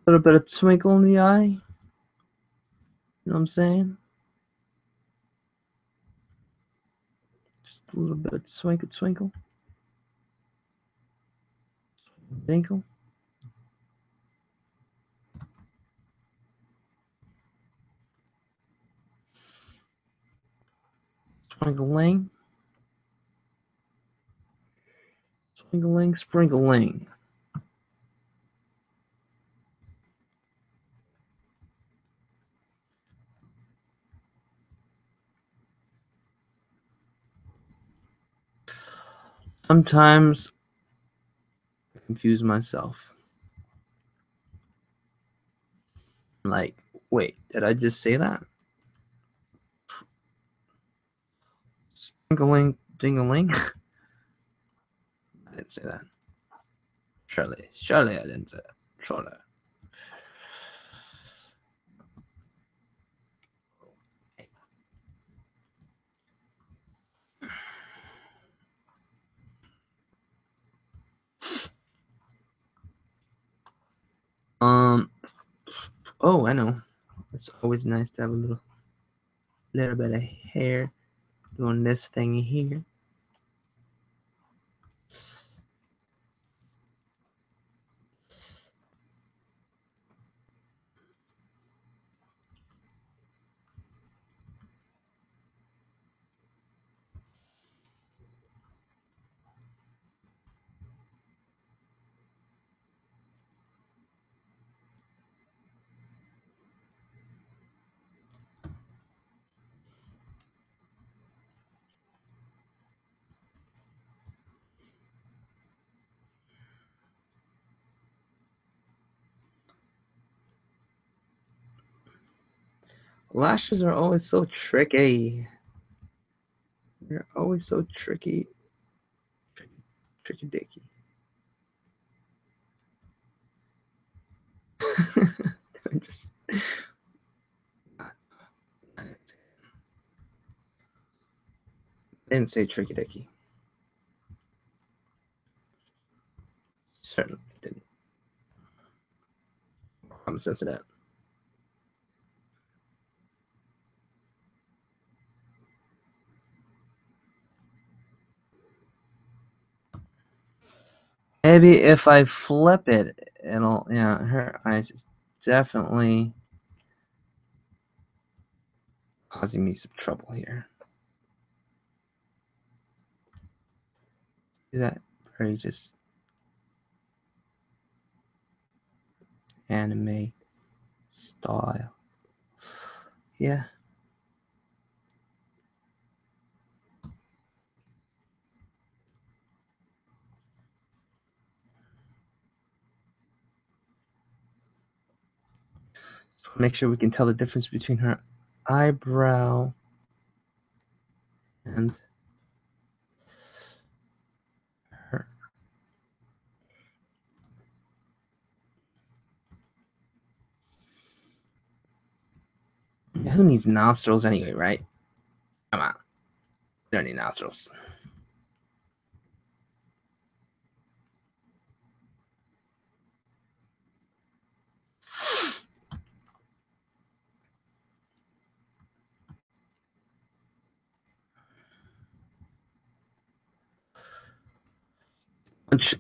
Little bit of twinkle in the eye. You know what I'm saying? Just a little bit of twinkle, twinkle. Twinkle. Twinkling. Twinkling, sprinkling. Sometimes I confuse myself. like, wait, did I just say that? Sprinkling, dingling. I didn't say that. Surely, surely I didn't say that. Surely. Um. Oh, I know. It's always nice to have a little, little bit of hair doing this thing here. Lashes are always so tricky. They're always so tricky. Tricky, tricky dicky. I just didn't say tricky dicky. Certainly didn't. I'm sensitive. Maybe if I flip it, it'll, yeah, her eyes is definitely causing me some trouble here. See that very just anime style. Yeah. Make sure we can tell the difference between her eyebrow and her. Who needs nostrils anyway, right? Come on. We don't need nostrils.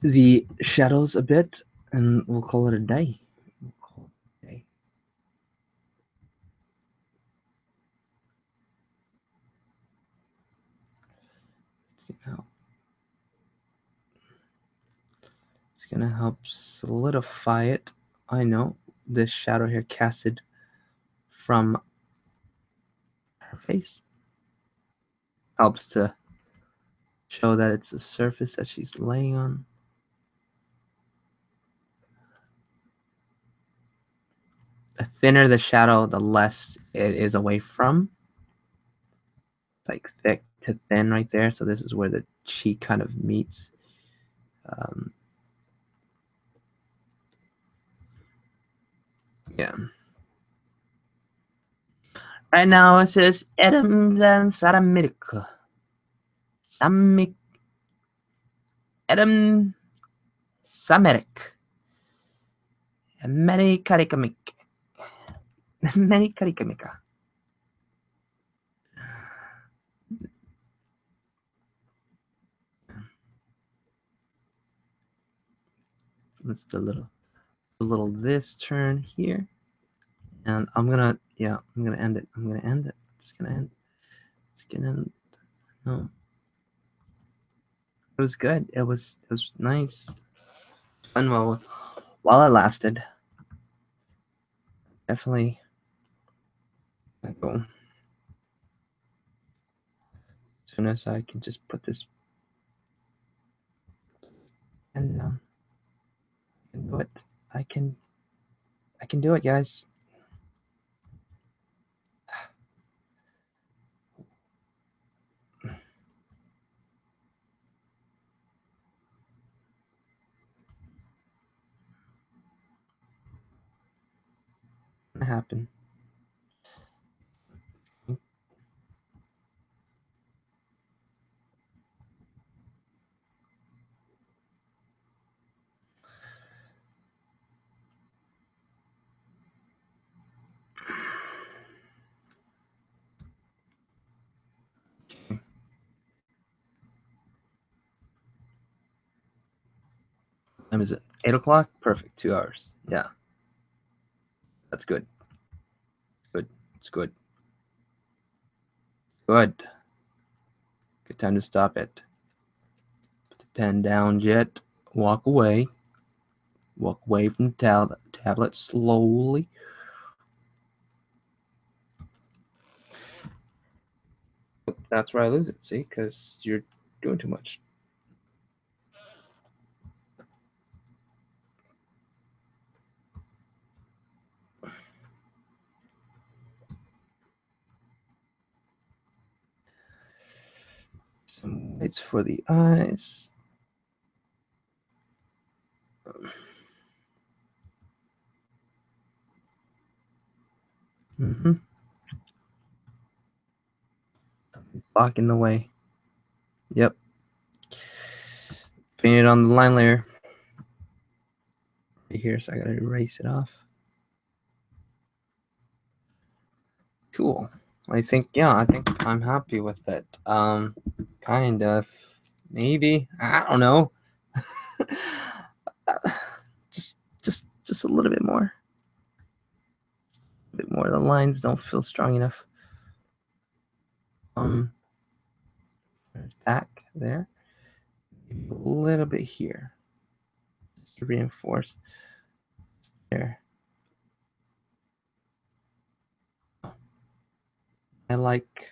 The shadows a bit and we'll call it a day. It's gonna help solidify it. I know this shadow here casted from her face helps to show that it's a surface that she's laying on. The thinner the shadow, the less it is away from. It's like thick to thin right there. So this is where the cheek kind of meets. Um, yeah. Right now it says Adam and America. Samik Adam Samerik Amerikarikamik Amerikarikamika Let's do a little a little this turn here. And I'm gonna yeah, I'm gonna end it. I'm gonna end it. It's gonna end. It's gonna end. No it was good. It was it was nice, fun while while it lasted. Definitely. Go. As soon as I can just put this and um, can do it. I can I can do it, guys. happen time is it? Eight o'clock? Perfect. Two hours. Yeah. That's good. Good. It's good. Good. Good time to stop it. Put the pen down, Jet. Walk away. Walk away from the tab- tablet slowly. That's where I lose it, see? Because you're doing too much. Lights for the eyes. Mm-hmm. Blocking the way. Yep. Painted on the line layer. Right here, so I gotta erase it off. Cool. I think yeah, I think I'm happy with it. Um kind of. Maybe. I don't know. just just just a little bit more. A bit more. The lines don't feel strong enough. Um back there. A little bit here. Just to reinforce. There. I like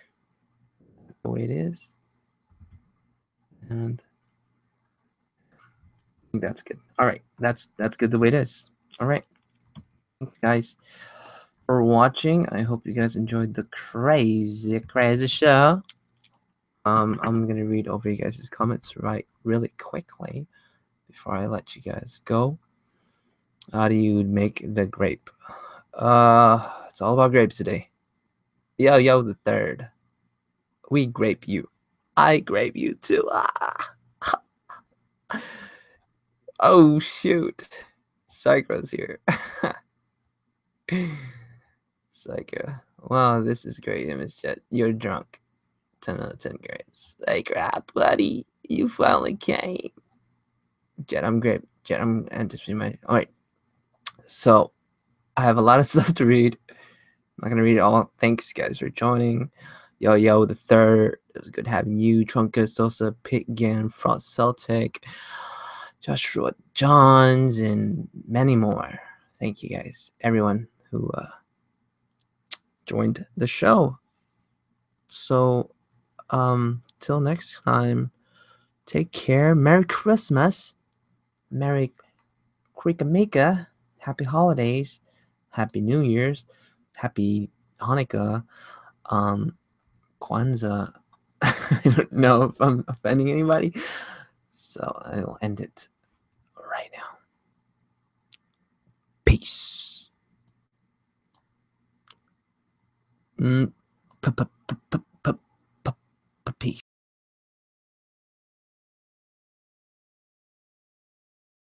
the way it is. And that's good. All right. That's that's good the way it is. All right. Thanks guys for watching. I hope you guys enjoyed the crazy, crazy show. Um, I'm gonna read over you guys' comments right really quickly before I let you guys go. How do you make the grape? Uh, it's all about grapes today. Yo, yo, the third. We grape you. I grape you too. Ah. oh shoot. Psycho's here. Psycho. Wow, this is great, Image Jet. You're drunk. 10 out of 10 grapes. Like rap, buddy. You finally came. Jet, I'm great. Jet, I'm anticipating my. All right. So, I have a lot of stuff to read. I'm not going to read it all. Thanks, guys, for joining. Yo, yo, the third. It was good having you. Trunkus, Sosa, Pitgan, Frost Celtic, Joshua Johns, and many more. Thank you, guys. Everyone who uh, joined the show. So, um, till next time, take care. Merry Christmas. Merry Krikamika. Happy holidays. Happy New Year's. Happy Hanukkah. Um, Kwanzaa. I don't know if I'm offending anybody. So I will end it right now. Peace. Mm, p- p- p- peace.